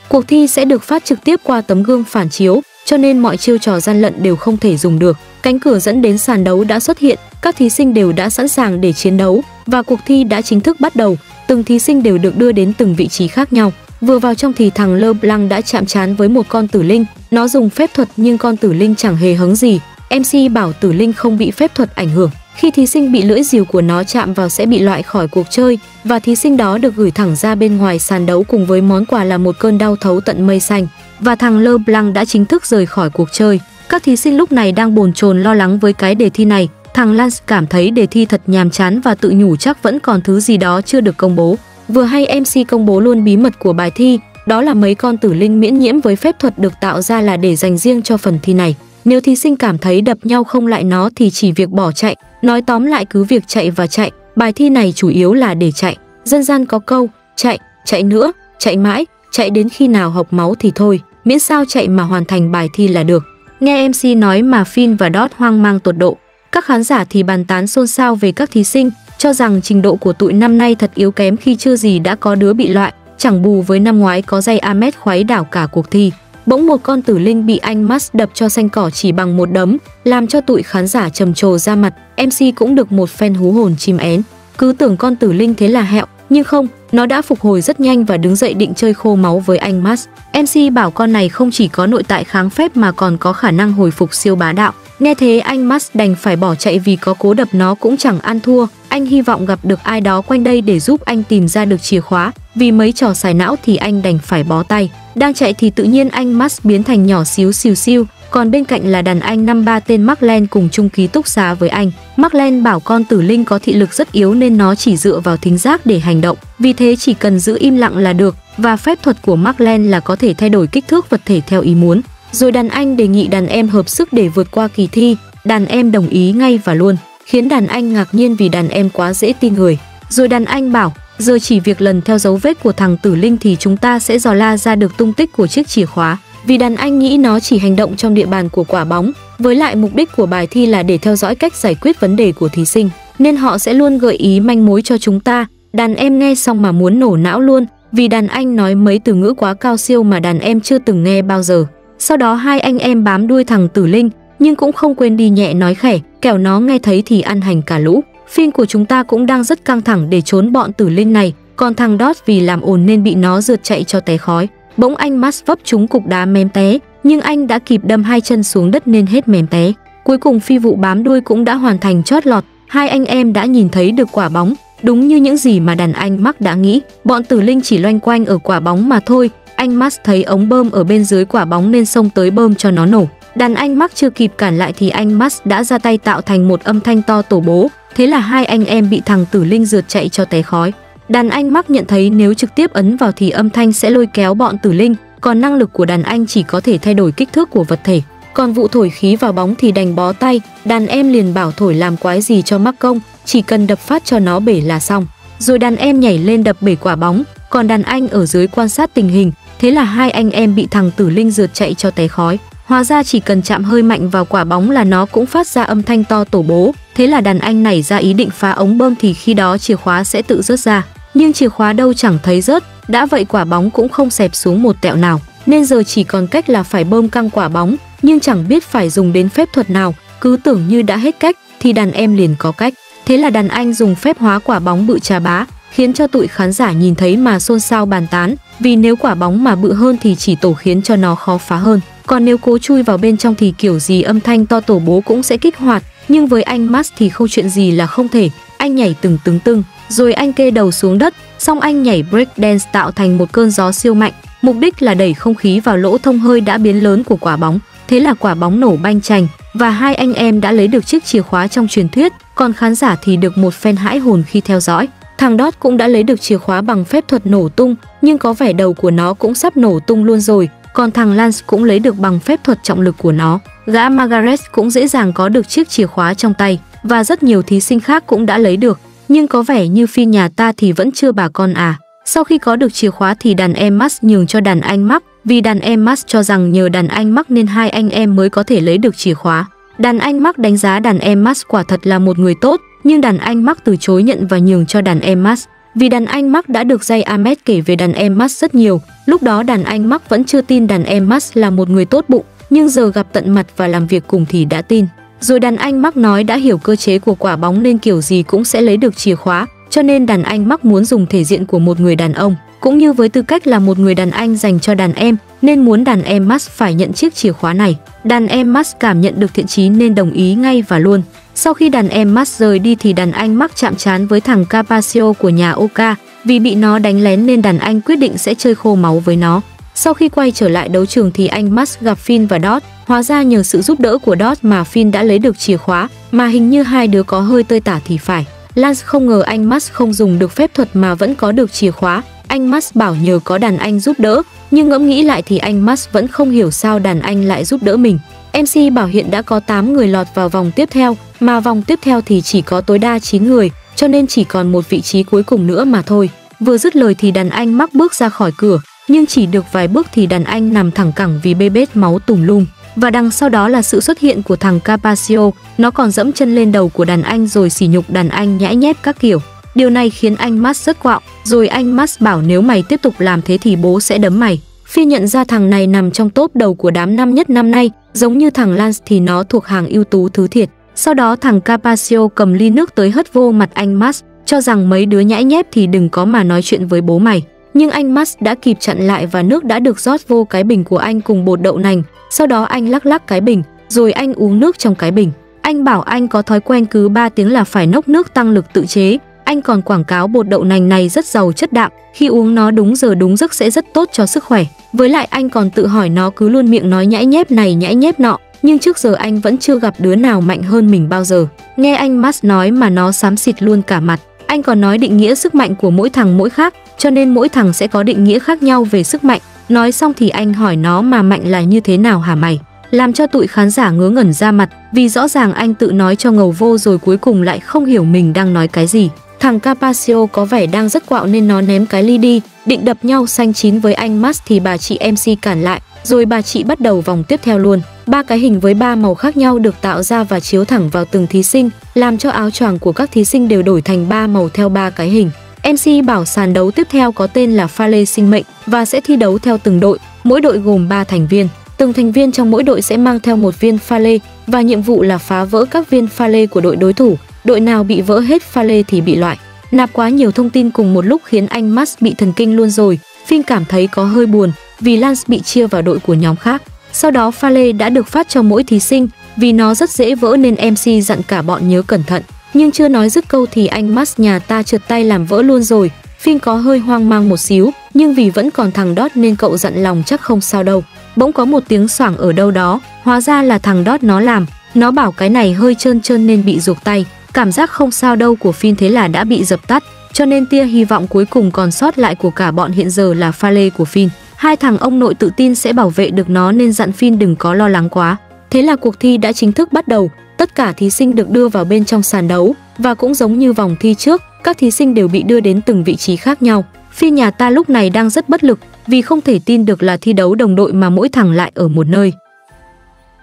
Cuộc thi sẽ được phát trực tiếp qua tấm gương phản chiếu, cho nên mọi chiêu trò gian lận đều không thể dùng được. Cánh cửa dẫn đến sàn đấu đã xuất hiện, các thí sinh đều đã sẵn sàng để chiến đấu và cuộc thi đã chính thức bắt đầu. Từng thí sinh đều được đưa đến từng vị trí khác nhau. Vừa vào trong thì thằng Lơ Blanc đã chạm trán với một con tử linh, nó dùng phép thuật nhưng con tử linh chẳng hề hứng gì. MC bảo tử linh không bị phép thuật ảnh hưởng. Khi thí sinh bị lưỡi diều của nó chạm vào sẽ bị loại khỏi cuộc chơi và thí sinh đó được gửi thẳng ra bên ngoài sàn đấu cùng với món quà là một cơn đau thấu tận mây xanh. Và thằng Lơ Blanc đã chính thức rời khỏi cuộc chơi. Các thí sinh lúc này đang bồn chồn lo lắng với cái đề thi này. Thằng Lance cảm thấy đề thi thật nhàm chán và tự nhủ chắc vẫn còn thứ gì đó chưa được công bố. Vừa hay MC công bố luôn bí mật của bài thi, đó là mấy con tử linh miễn nhiễm với phép thuật được tạo ra là để dành riêng cho phần thi này. Nếu thí sinh cảm thấy đập nhau không lại nó thì chỉ việc bỏ chạy, nói tóm lại cứ việc chạy và chạy, bài thi này chủ yếu là để chạy. Dân gian có câu, chạy, chạy nữa, chạy mãi, chạy đến khi nào học máu thì thôi, miễn sao chạy mà hoàn thành bài thi là được. Nghe MC nói mà fin và Dot hoang mang tột độ. Các khán giả thì bàn tán xôn xao về các thí sinh, cho rằng trình độ của tụi năm nay thật yếu kém khi chưa gì đã có đứa bị loại, chẳng bù với năm ngoái có dây Ahmed khoái đảo cả cuộc thi. Bỗng một con tử linh bị anh Max đập cho xanh cỏ chỉ bằng một đấm, làm cho tụi khán giả trầm trồ ra mặt, MC cũng được một phen hú hồn chim én. Cứ tưởng con tử linh thế là hẹo, nhưng không, nó đã phục hồi rất nhanh và đứng dậy định chơi khô máu với anh Max. MC bảo con này không chỉ có nội tại kháng phép mà còn có khả năng hồi phục siêu bá đạo. Nghe thế anh Max đành phải bỏ chạy vì có cố đập nó cũng chẳng ăn thua. Anh hy vọng gặp được ai đó quanh đây để giúp anh tìm ra được chìa khóa. Vì mấy trò xài não thì anh đành phải bó tay. Đang chạy thì tự nhiên anh Max biến thành nhỏ xíu xìu xiu, còn bên cạnh là đàn anh năm ba tên Marklen cùng chung ký túc xá với anh. Marklen bảo con tử linh có thị lực rất yếu nên nó chỉ dựa vào thính giác để hành động, vì thế chỉ cần giữ im lặng là được và phép thuật của Marklen là có thể thay đổi kích thước vật thể theo ý muốn. Rồi đàn anh đề nghị đàn em hợp sức để vượt qua kỳ thi, đàn em đồng ý ngay và luôn, khiến đàn anh ngạc nhiên vì đàn em quá dễ tin người. Rồi đàn anh bảo, giờ chỉ việc lần theo dấu vết của thằng tử linh thì chúng ta sẽ dò la ra được tung tích của chiếc chìa khóa. Vì đàn anh nghĩ nó chỉ hành động trong địa bàn của quả bóng, với lại mục đích của bài thi là để theo dõi cách giải quyết vấn đề của thí sinh, nên họ sẽ luôn gợi ý manh mối cho chúng ta. Đàn em nghe xong mà muốn nổ não luôn, vì đàn anh nói mấy từ ngữ quá cao siêu mà đàn em chưa từng nghe bao giờ. Sau đó hai anh em bám đuôi thằng Tử Linh, nhưng cũng không quên đi nhẹ nói khẽ, kẻo nó nghe thấy thì ăn hành cả lũ. Phim của chúng ta cũng đang rất căng thẳng để trốn bọn Tử Linh này, còn thằng Dot vì làm ồn nên bị nó rượt chạy cho té khói. Bỗng anh Max vấp trúng cục đá mém té, nhưng anh đã kịp đâm hai chân xuống đất nên hết mém té. Cuối cùng phi vụ bám đuôi cũng đã hoàn thành chót lọt, hai anh em đã nhìn thấy được quả bóng, đúng như những gì mà đàn anh Max đã nghĩ. Bọn Tử Linh chỉ loanh quanh ở quả bóng mà thôi, anh Max thấy ống bơm ở bên dưới quả bóng nên xông tới bơm cho nó nổ. Đàn anh Max chưa kịp cản lại thì anh Max đã ra tay tạo thành một âm thanh to tổ bố, thế là hai anh em bị thằng Tử Linh rượt chạy cho té khói. Đàn anh mắc nhận thấy nếu trực tiếp ấn vào thì âm thanh sẽ lôi kéo bọn Tử Linh, còn năng lực của đàn anh chỉ có thể thay đổi kích thước của vật thể. Còn vụ thổi khí vào bóng thì đành bó tay, đàn em liền bảo thổi làm quái gì cho mắc công, chỉ cần đập phát cho nó bể là xong. Rồi đàn em nhảy lên đập bể quả bóng, còn đàn anh ở dưới quan sát tình hình, thế là hai anh em bị thằng Tử Linh rượt chạy cho té khói. Hóa ra chỉ cần chạm hơi mạnh vào quả bóng là nó cũng phát ra âm thanh to tổ bố, Thế là đàn anh nảy ra ý định phá ống bơm thì khi đó chìa khóa sẽ tự rớt ra. Nhưng chìa khóa đâu chẳng thấy rớt, đã vậy quả bóng cũng không xẹp xuống một tẹo nào. Nên giờ chỉ còn cách là phải bơm căng quả bóng, nhưng chẳng biết phải dùng đến phép thuật nào, cứ tưởng như đã hết cách thì đàn em liền có cách. Thế là đàn anh dùng phép hóa quả bóng bự trà bá, khiến cho tụi khán giả nhìn thấy mà xôn xao bàn tán, vì nếu quả bóng mà bự hơn thì chỉ tổ khiến cho nó khó phá hơn. Còn nếu cố chui vào bên trong thì kiểu gì âm thanh to tổ bố cũng sẽ kích hoạt, nhưng với anh Max thì không chuyện gì là không thể. Anh nhảy từng từng tưng, rồi anh kê đầu xuống đất, xong anh nhảy break dance tạo thành một cơn gió siêu mạnh, mục đích là đẩy không khí vào lỗ thông hơi đã biến lớn của quả bóng. Thế là quả bóng nổ banh chành và hai anh em đã lấy được chiếc chìa khóa trong truyền thuyết, còn khán giả thì được một phen hãi hồn khi theo dõi. Thằng Dot cũng đã lấy được chìa khóa bằng phép thuật nổ tung, nhưng có vẻ đầu của nó cũng sắp nổ tung luôn rồi, còn thằng Lance cũng lấy được bằng phép thuật trọng lực của nó. Gã Margaret cũng dễ dàng có được chiếc chìa khóa trong tay và rất nhiều thí sinh khác cũng đã lấy được, nhưng có vẻ như phi nhà ta thì vẫn chưa bà con à. Sau khi có được chìa khóa thì đàn em Max nhường cho đàn anh Max, vì đàn em Max cho rằng nhờ đàn anh Max nên hai anh em mới có thể lấy được chìa khóa. Đàn anh Max đánh giá đàn em Max quả thật là một người tốt, nhưng đàn anh Max từ chối nhận và nhường cho đàn em Max. Vì đàn anh Max đã được dây Ahmed kể về đàn em Max rất nhiều, lúc đó đàn anh Mark vẫn chưa tin đàn em Max là một người tốt bụng, nhưng giờ gặp tận mặt và làm việc cùng thì đã tin. Rồi đàn anh Mark nói đã hiểu cơ chế của quả bóng nên kiểu gì cũng sẽ lấy được chìa khóa, cho nên đàn anh Mark muốn dùng thể diện của một người đàn ông, cũng như với tư cách là một người đàn anh dành cho đàn em, nên muốn đàn em Max phải nhận chiếc chìa khóa này. Đàn em Max cảm nhận được thiện chí nên đồng ý ngay và luôn. Sau khi đàn em Max rời đi thì đàn anh Max chạm trán với thằng Capaccio của nhà Oka, vì bị nó đánh lén nên đàn anh quyết định sẽ chơi khô máu với nó. Sau khi quay trở lại đấu trường thì anh Max gặp Finn và Dot, hóa ra nhờ sự giúp đỡ của Dot mà Finn đã lấy được chìa khóa, mà hình như hai đứa có hơi tơi tả thì phải. Lance không ngờ anh Max không dùng được phép thuật mà vẫn có được chìa khóa. Anh Max bảo nhờ có đàn anh giúp đỡ, nhưng ngẫm nghĩ lại thì anh Max vẫn không hiểu sao đàn anh lại giúp đỡ mình. MC bảo hiện đã có 8 người lọt vào vòng tiếp theo, mà vòng tiếp theo thì chỉ có tối đa 9 người, cho nên chỉ còn một vị trí cuối cùng nữa mà thôi. Vừa dứt lời thì đàn anh mắc bước ra khỏi cửa, nhưng chỉ được vài bước thì đàn anh nằm thẳng cẳng vì bê bết máu tùm lum. Và đằng sau đó là sự xuất hiện của thằng Capaccio, nó còn dẫm chân lên đầu của đàn anh rồi sỉ nhục đàn anh nhãi nhép các kiểu. Điều này khiến anh Max rất quạo, rồi anh Max bảo nếu mày tiếp tục làm thế thì bố sẽ đấm mày. Phi nhận ra thằng này nằm trong top đầu của đám năm nhất năm nay, giống như thằng Lance thì nó thuộc hàng ưu tú thứ thiệt. Sau đó thằng Capaccio cầm ly nước tới hất vô mặt anh Max, cho rằng mấy đứa nhãi nhép thì đừng có mà nói chuyện với bố mày. Nhưng anh Max đã kịp chặn lại và nước đã được rót vô cái bình của anh cùng bột đậu nành. Sau đó anh lắc lắc cái bình, rồi anh uống nước trong cái bình. Anh bảo anh có thói quen cứ 3 tiếng là phải nốc nước tăng lực tự chế. Anh còn quảng cáo bột đậu nành này rất giàu chất đạm, khi uống nó đúng giờ đúng giấc sẽ rất tốt cho sức khỏe. Với lại anh còn tự hỏi nó cứ luôn miệng nói nhãi nhép này nhãi nhép nọ, nhưng trước giờ anh vẫn chưa gặp đứa nào mạnh hơn mình bao giờ. Nghe anh Max nói mà nó xám xịt luôn cả mặt. Anh còn nói định nghĩa sức mạnh của mỗi thằng mỗi khác, cho nên mỗi thằng sẽ có định nghĩa khác nhau về sức mạnh. Nói xong thì anh hỏi nó mà mạnh là như thế nào hả mày? Làm cho tụi khán giả ngớ ngẩn ra mặt, vì rõ ràng anh tự nói cho ngầu vô rồi cuối cùng lại không hiểu mình đang nói cái gì. Thằng Capaccio có vẻ đang rất quạo nên nó ném cái ly đi, định đập nhau xanh chín với anh Max thì bà chị MC cản lại, rồi bà chị bắt đầu vòng tiếp theo luôn. Ba cái hình với ba màu khác nhau được tạo ra và chiếu thẳng vào từng thí sinh, làm cho áo choàng của các thí sinh đều đổi thành ba màu theo ba cái hình. MC bảo sàn đấu tiếp theo có tên là pha lê sinh mệnh và sẽ thi đấu theo từng đội, mỗi đội gồm 3 thành viên. Từng thành viên trong mỗi đội sẽ mang theo một viên pha lê và nhiệm vụ là phá vỡ các viên pha lê của đội đối thủ. Đội nào bị vỡ hết pha lê thì bị loại. Nạp quá nhiều thông tin cùng một lúc khiến anh Max bị thần kinh luôn rồi. Phim cảm thấy có hơi buồn vì Lance bị chia vào đội của nhóm khác. Sau đó pha lê đã được phát cho mỗi thí sinh, vì nó rất dễ vỡ nên MC dặn cả bọn nhớ cẩn thận. Nhưng chưa nói dứt câu thì anh Max nhà ta trượt tay làm vỡ luôn rồi. Phim có hơi hoang mang một xíu, nhưng vì vẫn còn thằng Đót nên cậu dặn lòng chắc không sao đâu. Bỗng có một tiếng xoảng ở đâu đó, hóa ra là thằng Đót nó làm. Nó bảo cái này hơi trơn trơn nên bị ruột tay. Cảm giác không sao đâu của Phin thế là đã bị dập tắt, cho nên tia hy vọng cuối cùng còn sót lại của cả bọn hiện giờ là pha lê của Phin. Hai thằng ông nội tự tin sẽ bảo vệ được nó nên dặn Phin đừng có lo lắng quá. Thế là cuộc thi đã chính thức bắt đầu, tất cả thí sinh được đưa vào bên trong sàn đấu và cũng giống như vòng thi trước, các thí sinh đều bị đưa đến từng vị trí khác nhau. Phi nhà ta lúc này đang rất bất lực vì không thể tin được là thi đấu đồng đội mà mỗi thằng lại ở một nơi.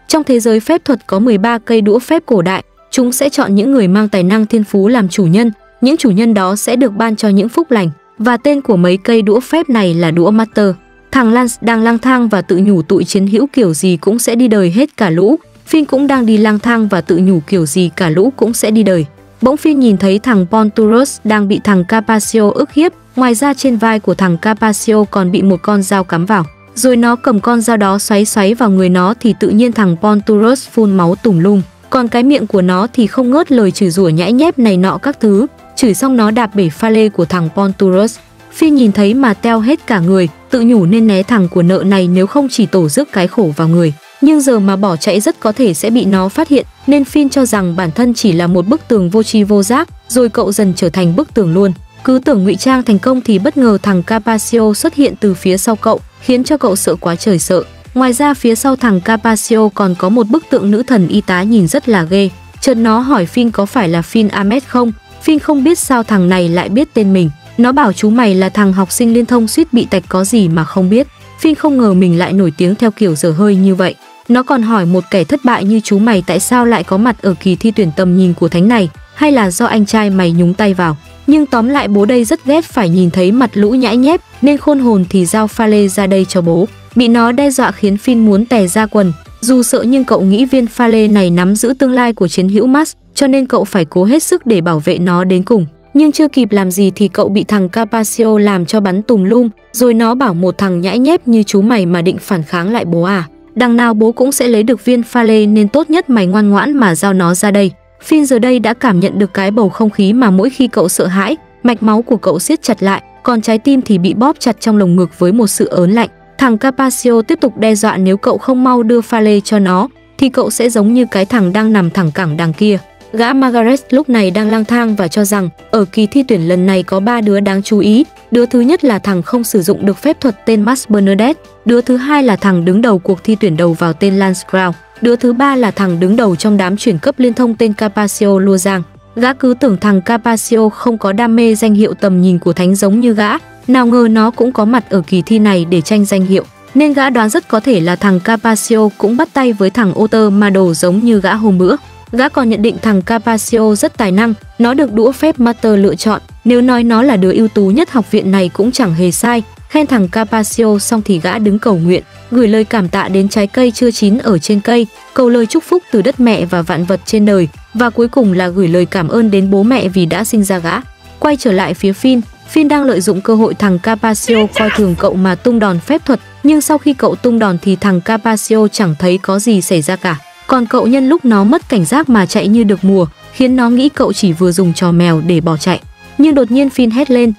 Trong thế giới phép thuật có 13 cây đũa phép cổ đại, chúng sẽ chọn những người mang tài năng thiên phú làm chủ nhân, những chủ nhân đó sẽ được ban cho những phúc lành và tên của mấy cây đũa phép này là đũa Master. Thằng Lance đang lang thang và tự nhủ tụi chiến hữu kiểu gì cũng sẽ đi đời hết cả lũ. Phin cũng đang đi lang thang và tự nhủ kiểu gì cả lũ cũng sẽ đi đời. Bỗng Phin nhìn thấy thằng Ponturus đang bị thằng Capaccio ức hiếp, ngoài ra trên vai của thằng Capaccio còn bị một con dao cắm vào. Rồi nó cầm con dao đó xoáy xoáy vào người nó thì tự nhiên thằng Ponturus phun máu tùm lum. Còn cái miệng của nó thì không ngớt lời chửi rủa nhãi nhép này nọ các thứ. Chửi xong nó đạp bể pha lê của thằng Ponturus. Phi nhìn thấy mà teo hết cả người, tự nhủ nên né thằng của nợ này nếu không chỉ tổ rước cái khổ vào người. Nhưng giờ mà bỏ chạy rất có thể sẽ bị nó phát hiện, nên Phin cho rằng bản thân chỉ là một bức tường vô tri vô giác, rồi cậu dần trở thành bức tường luôn. Cứ tưởng ngụy trang thành công thì bất ngờ thằng Capaccio xuất hiện từ phía sau cậu, khiến cho cậu sợ quá trời sợ. Ngoài ra phía sau thằng Capaccio còn có một bức tượng nữ thần y tá nhìn rất là ghê. Chợt nó hỏi Phin có phải là Phin Ahmed không? Phin không biết sao thằng này lại biết tên mình. Nó bảo chú mày là thằng học sinh liên thông suýt bị tạch có gì mà không biết. Phin không ngờ mình lại nổi tiếng theo kiểu dở hơi như vậy. Nó còn hỏi một kẻ thất bại như chú mày tại sao lại có mặt ở kỳ thi tuyển tầm nhìn của thánh này, hay là do anh trai mày nhúng tay vào. Nhưng tóm lại bố đây rất ghét phải nhìn thấy mặt lũ nhãi nhép, nên khôn hồn thì giao pha lê ra đây cho bố. Bị nó đe dọa khiến Finn muốn tè ra quần. Dù sợ nhưng cậu nghĩ viên pha lê này nắm giữ tương lai của chiến hữu Max, cho nên cậu phải cố hết sức để bảo vệ nó đến cùng. Nhưng chưa kịp làm gì thì cậu bị thằng Capaccio làm cho bắn tùm lum, rồi nó bảo một thằng nhãi nhép như chú mày mà định phản kháng lại bố à. Đằng nào bố cũng sẽ lấy được viên pha lê nên tốt nhất mày ngoan ngoãn mà giao nó ra đây. Finn giờ đây đã cảm nhận được cái bầu không khí mà mỗi khi cậu sợ hãi, mạch máu của cậu siết chặt lại, còn trái tim thì bị bóp chặt trong lồng ngực với một sự ớn lạnh. Thằng Capaccio tiếp tục đe dọa nếu cậu không mau đưa pha lê cho nó, thì cậu sẽ giống như cái thằng đang nằm thẳng cẳng đằng kia. Gã Margaret lúc này đang lang thang và cho rằng ở kỳ thi tuyển lần này có ba đứa đáng chú ý. Đứa thứ nhất là thằng không sử dụng được phép thuật tên Max Bernadette. Đứa thứ hai là thằng đứng đầu cuộc thi tuyển đầu vào tên Lance Crown. Đứa thứ ba là thằng đứng đầu trong đám chuyển cấp liên thông tên Capaccio Lua Giang. Gã cứ tưởng thằng Capaccio không có đam mê danh hiệu tầm nhìn của thánh giống như gã, nào ngờ nó cũng có mặt ở kỳ thi này để tranh danh hiệu. Nên gã đoán rất có thể là thằng Capaccio cũng bắt tay với thằng Otter Mado giống như gã hôm bữa. Gã còn nhận định thằng Capaccio rất tài năng, nó được đũa phép Master lựa chọn. Nếu nói nó là đứa ưu tú nhất học viện này cũng chẳng hề sai. Khen thằng Capaccio xong thì gã đứng cầu nguyện, gửi lời cảm tạ đến trái cây chưa chín ở trên cây, cầu lời chúc phúc từ đất mẹ và vạn vật trên đời, và cuối cùng là gửi lời cảm ơn đến bố mẹ vì đã sinh ra gã. Quay trở lại phía Phin, Phin đang lợi dụng cơ hội thằng Capaccio coi thường cậu mà tung đòn phép thuật, nhưng sau khi cậu tung đòn thì thằng Capaccio chẳng thấy có gì xảy ra cả. Còn cậu nhân lúc nó mất cảnh giác mà chạy như được mùa, khiến nó nghĩ cậu chỉ vừa dùng trò mèo để bỏ chạy. Nhưng đột nhiên Phin hét lên,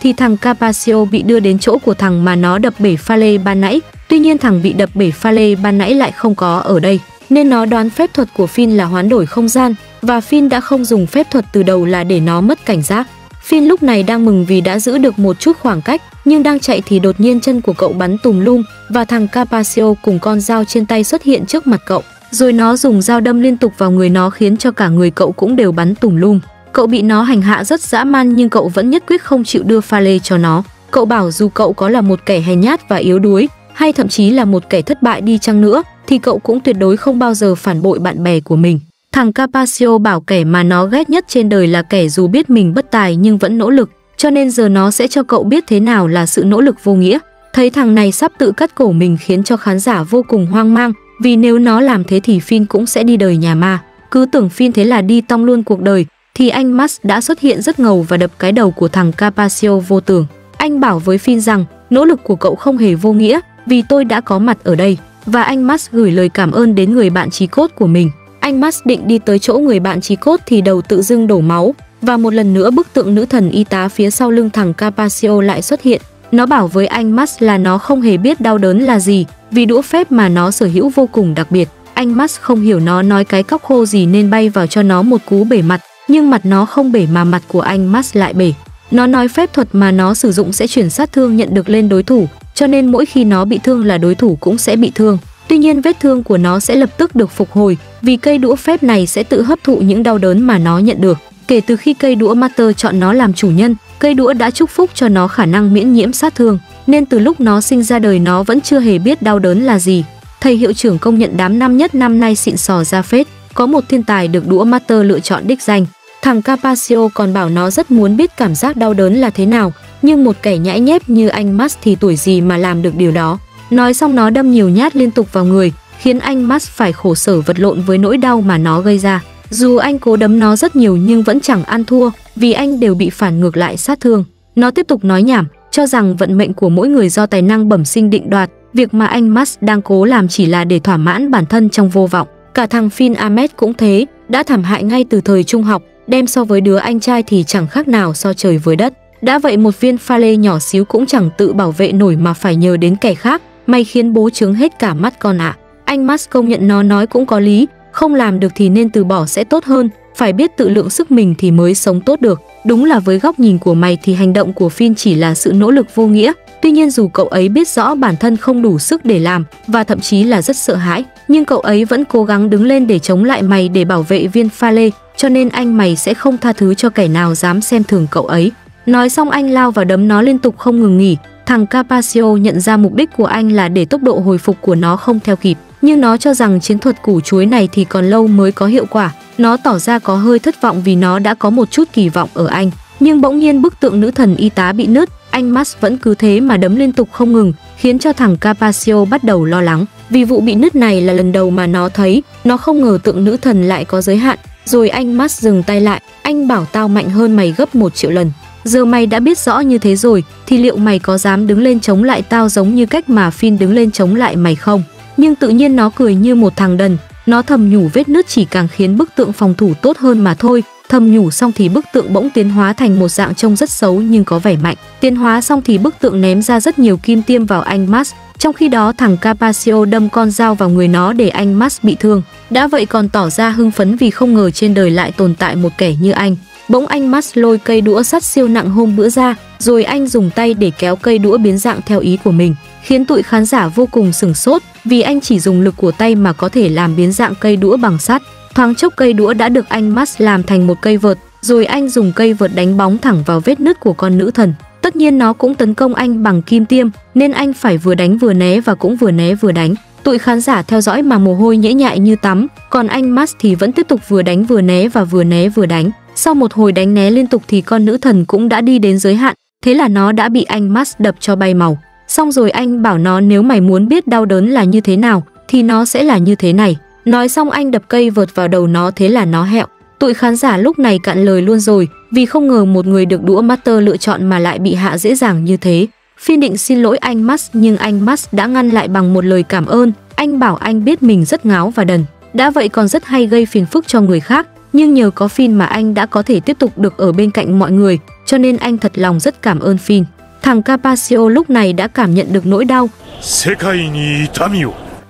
thì thằng Capaccio bị đưa đến chỗ của thằng mà nó đập bể pha lê ban nãy. Tuy nhiên thằng bị đập bể pha lê ban nãy lại không có ở đây, nên nó đoán phép thuật của Phin là hoán đổi không gian và Phin đã không dùng phép thuật từ đầu là để nó mất cảnh giác. Phin lúc này đang mừng vì đã giữ được một chút khoảng cách, nhưng đang chạy thì đột nhiên chân của cậu bắn tùm lum và thằng Capaccio cùng con dao trên tay xuất hiện trước mặt cậu. Rồi nó dùng dao đâm liên tục vào người nó khiến cho cả người cậu cũng đều bắn tùm lum. Cậu bị nó hành hạ rất dã man nhưng cậu vẫn nhất quyết không chịu đưa pha lê cho nó. Cậu bảo dù cậu có là một kẻ hèn nhát và yếu đuối, hay thậm chí là một kẻ thất bại đi chăng nữa, thì cậu cũng tuyệt đối không bao giờ phản bội bạn bè của mình. Thằng Capaccio bảo kẻ mà nó ghét nhất trên đời là kẻ dù biết mình bất tài nhưng vẫn nỗ lực, cho nên giờ nó sẽ cho cậu biết thế nào là sự nỗ lực vô nghĩa. Thấy thằng này sắp tự cắt cổ mình khiến cho khán giả vô cùng hoang mang, vì nếu nó làm thế thì Phin cũng sẽ đi đời nhà ma. Cứ tưởng Phin thế là đi tong luôn cuộc đời, thì anh Max đã xuất hiện rất ngầu và đập cái đầu của thằng Capaccio vô tưởng. Anh bảo với Phin rằng nỗ lực của cậu không hề vô nghĩa vì tôi đã có mặt ở đây và anh Max gửi lời cảm ơn đến người bạn trí cốt của mình. Anh Max định đi tới chỗ người bạn trí cốt thì đầu tự dưng đổ máu và một lần nữa bức tượng nữ thần y tá phía sau lưng thằng Capaccio lại xuất hiện. Nó bảo với anh Max là nó không hề biết đau đớn là gì vì đũa phép mà nó sở hữu vô cùng đặc biệt. Anh Max không hiểu nó nói cái cóc khô gì nên bay vào cho nó một cú bể mặt nhưng mặt nó không bể mà mặt của anh Max lại bể. Nó nói phép thuật mà nó sử dụng sẽ chuyển sát thương nhận được lên đối thủ, cho nên mỗi khi nó bị thương là đối thủ cũng sẽ bị thương. Tuy nhiên vết thương của nó sẽ lập tức được phục hồi vì cây đũa phép này sẽ tự hấp thụ những đau đớn mà nó nhận được. Kể từ khi cây đũa Master chọn nó làm chủ nhân, cây đũa đã chúc phúc cho nó khả năng miễn nhiễm sát thương, nên từ lúc nó sinh ra đời nó vẫn chưa hề biết đau đớn là gì. Thầy hiệu trưởng công nhận đám năm nhất năm nay xịn sò ra phết. có một thiên tài được đũa Master lựa chọn đích danh. Thằng Capaccio còn bảo nó rất muốn biết cảm giác đau đớn là thế nào, nhưng một kẻ nhãi nhép như anh Max thì tuổi gì mà làm được điều đó. Nói xong nó đâm nhiều nhát liên tục vào người, khiến anh Max phải khổ sở vật lộn với nỗi đau mà nó gây ra. Dù anh cố đấm nó rất nhiều nhưng vẫn chẳng ăn thua, vì anh đều bị phản ngược lại sát thương. Nó tiếp tục nói nhảm, cho rằng vận mệnh của mỗi người do tài năng bẩm sinh định đoạt, việc mà anh Max đang cố làm chỉ là để thỏa mãn bản thân trong vô vọng. Cả thằng Finn Ahmed cũng thế, đã thảm hại ngay từ thời trung học, đem so với đứa anh trai thì chẳng khác nào so trời với đất. Đã vậy một viên pha lê nhỏ xíu cũng chẳng tự bảo vệ nổi mà phải nhờ đến kẻ khác, may khiến bố chứng hết cả mắt con ạ. À. Anh Max công nhận nó nói cũng có lý, không làm được thì nên từ bỏ sẽ tốt hơn, phải biết tự lượng sức mình thì mới sống tốt được. Đúng là với góc nhìn của mày thì hành động của Finn chỉ là sự nỗ lực vô nghĩa. Tuy nhiên dù cậu ấy biết rõ bản thân không đủ sức để làm và thậm chí là rất sợ hãi, nhưng cậu ấy vẫn cố gắng đứng lên để chống lại mày để bảo vệ viên pha lê, cho nên anh mày sẽ không tha thứ cho kẻ nào dám xem thường cậu ấy. Nói xong anh lao vào đấm nó liên tục không ngừng nghỉ. Thằng Capaccio nhận ra mục đích của anh là để tốc độ hồi phục của nó không theo kịp, nhưng nó cho rằng chiến thuật củ chuối này thì còn lâu mới có hiệu quả. Nó tỏ ra có hơi thất vọng vì nó đã có một chút kỳ vọng ở anh. Nhưng bỗng nhiên bức tượng nữ thần y tá bị nứt, anh Max vẫn cứ thế mà đấm liên tục không ngừng, khiến cho thằng Capaccio bắt đầu lo lắng. Vì vụ bị nứt này là lần đầu mà nó thấy, nó không ngờ tượng nữ thần lại có giới hạn. Rồi anh Max dừng tay lại, anh bảo tao mạnh hơn mày gấp một triệu lần. Giờ mày đã biết rõ như thế rồi, thì liệu mày có dám đứng lên chống lại tao giống như cách mà Phin đứng lên chống lại mày không? Nhưng tự nhiên nó cười như một thằng đần, nó thầm nhủ vết nứt chỉ càng khiến bức tượng phòng thủ tốt hơn mà thôi. Thầm nhủ xong thì bức tượng bỗng tiến hóa thành một dạng trông rất xấu nhưng có vẻ mạnh. Tiến hóa xong thì bức tượng ném ra rất nhiều kim tiêm vào anh Max. Trong khi đó thằng Capaccio đâm con dao vào người nó để anh Max bị thương. Đã vậy còn tỏ ra hưng phấn vì không ngờ trên đời lại tồn tại một kẻ như anh. Bỗng anh Max lôi cây đũa sắt siêu nặng hôm bữa ra, rồi anh dùng tay để kéo cây đũa biến dạng theo ý của mình, khiến tụi khán giả vô cùng sừng sốt vì anh chỉ dùng lực của tay mà có thể làm biến dạng cây đũa bằng sắt. Thoáng chốc cây đũa đã được anh Max làm thành một cây vợt, rồi anh dùng cây vợt đánh bóng thẳng vào vết nứt của con nữ thần. Tất nhiên nó cũng tấn công anh bằng kim tiêm, nên anh phải vừa đánh vừa né và cũng vừa né vừa đánh. Tụi khán giả theo dõi mà mồ hôi nhễ nhại như tắm, còn anh Max thì vẫn tiếp tục vừa đánh vừa né và vừa né vừa đánh. Sau một hồi đánh né liên tục thì con nữ thần cũng đã đi đến giới hạn, thế là nó đã bị anh Max đập cho bay màu. Xong rồi anh bảo nó nếu mày muốn biết đau đớn là như thế nào thì nó sẽ là như thế này. Nói xong anh đập cây vợt vào đầu nó thế là nó hẹo. Tụi khán giả lúc này cạn lời luôn rồi vì không ngờ một người được đũa Master lựa chọn mà lại bị hạ dễ dàng như thế. Phiên định xin lỗi anh Max nhưng anh Max đã ngăn lại bằng một lời cảm ơn. Anh bảo anh biết mình rất ngáo và đần. Đã vậy còn rất hay gây phiền phức cho người khác nhưng nhờ có Phin mà anh đã có thể tiếp tục được ở bên cạnh mọi người, cho nên anh thật lòng rất cảm ơn Phin. Thằng Capaccio lúc này đã cảm nhận được nỗi đau.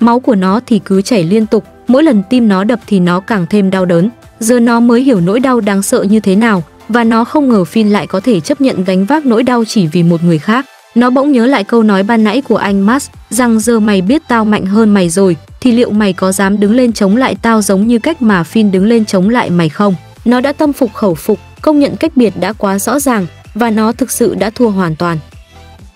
Máu của nó thì cứ chảy liên tục, mỗi lần tim nó đập thì nó càng thêm đau đớn. Giờ nó mới hiểu nỗi đau đáng sợ như thế nào, và nó không ngờ Phin lại có thể chấp nhận gánh vác nỗi đau chỉ vì một người khác. Nó bỗng nhớ lại câu nói ban nãy của anh Max, rằng giờ mày biết tao mạnh hơn mày rồi, thì liệu mày có dám đứng lên chống lại tao giống như cách mà Finn đứng lên chống lại mày không? Nó đã tâm phục khẩu phục, công nhận cách biệt đã quá rõ ràng và nó thực sự đã thua hoàn toàn.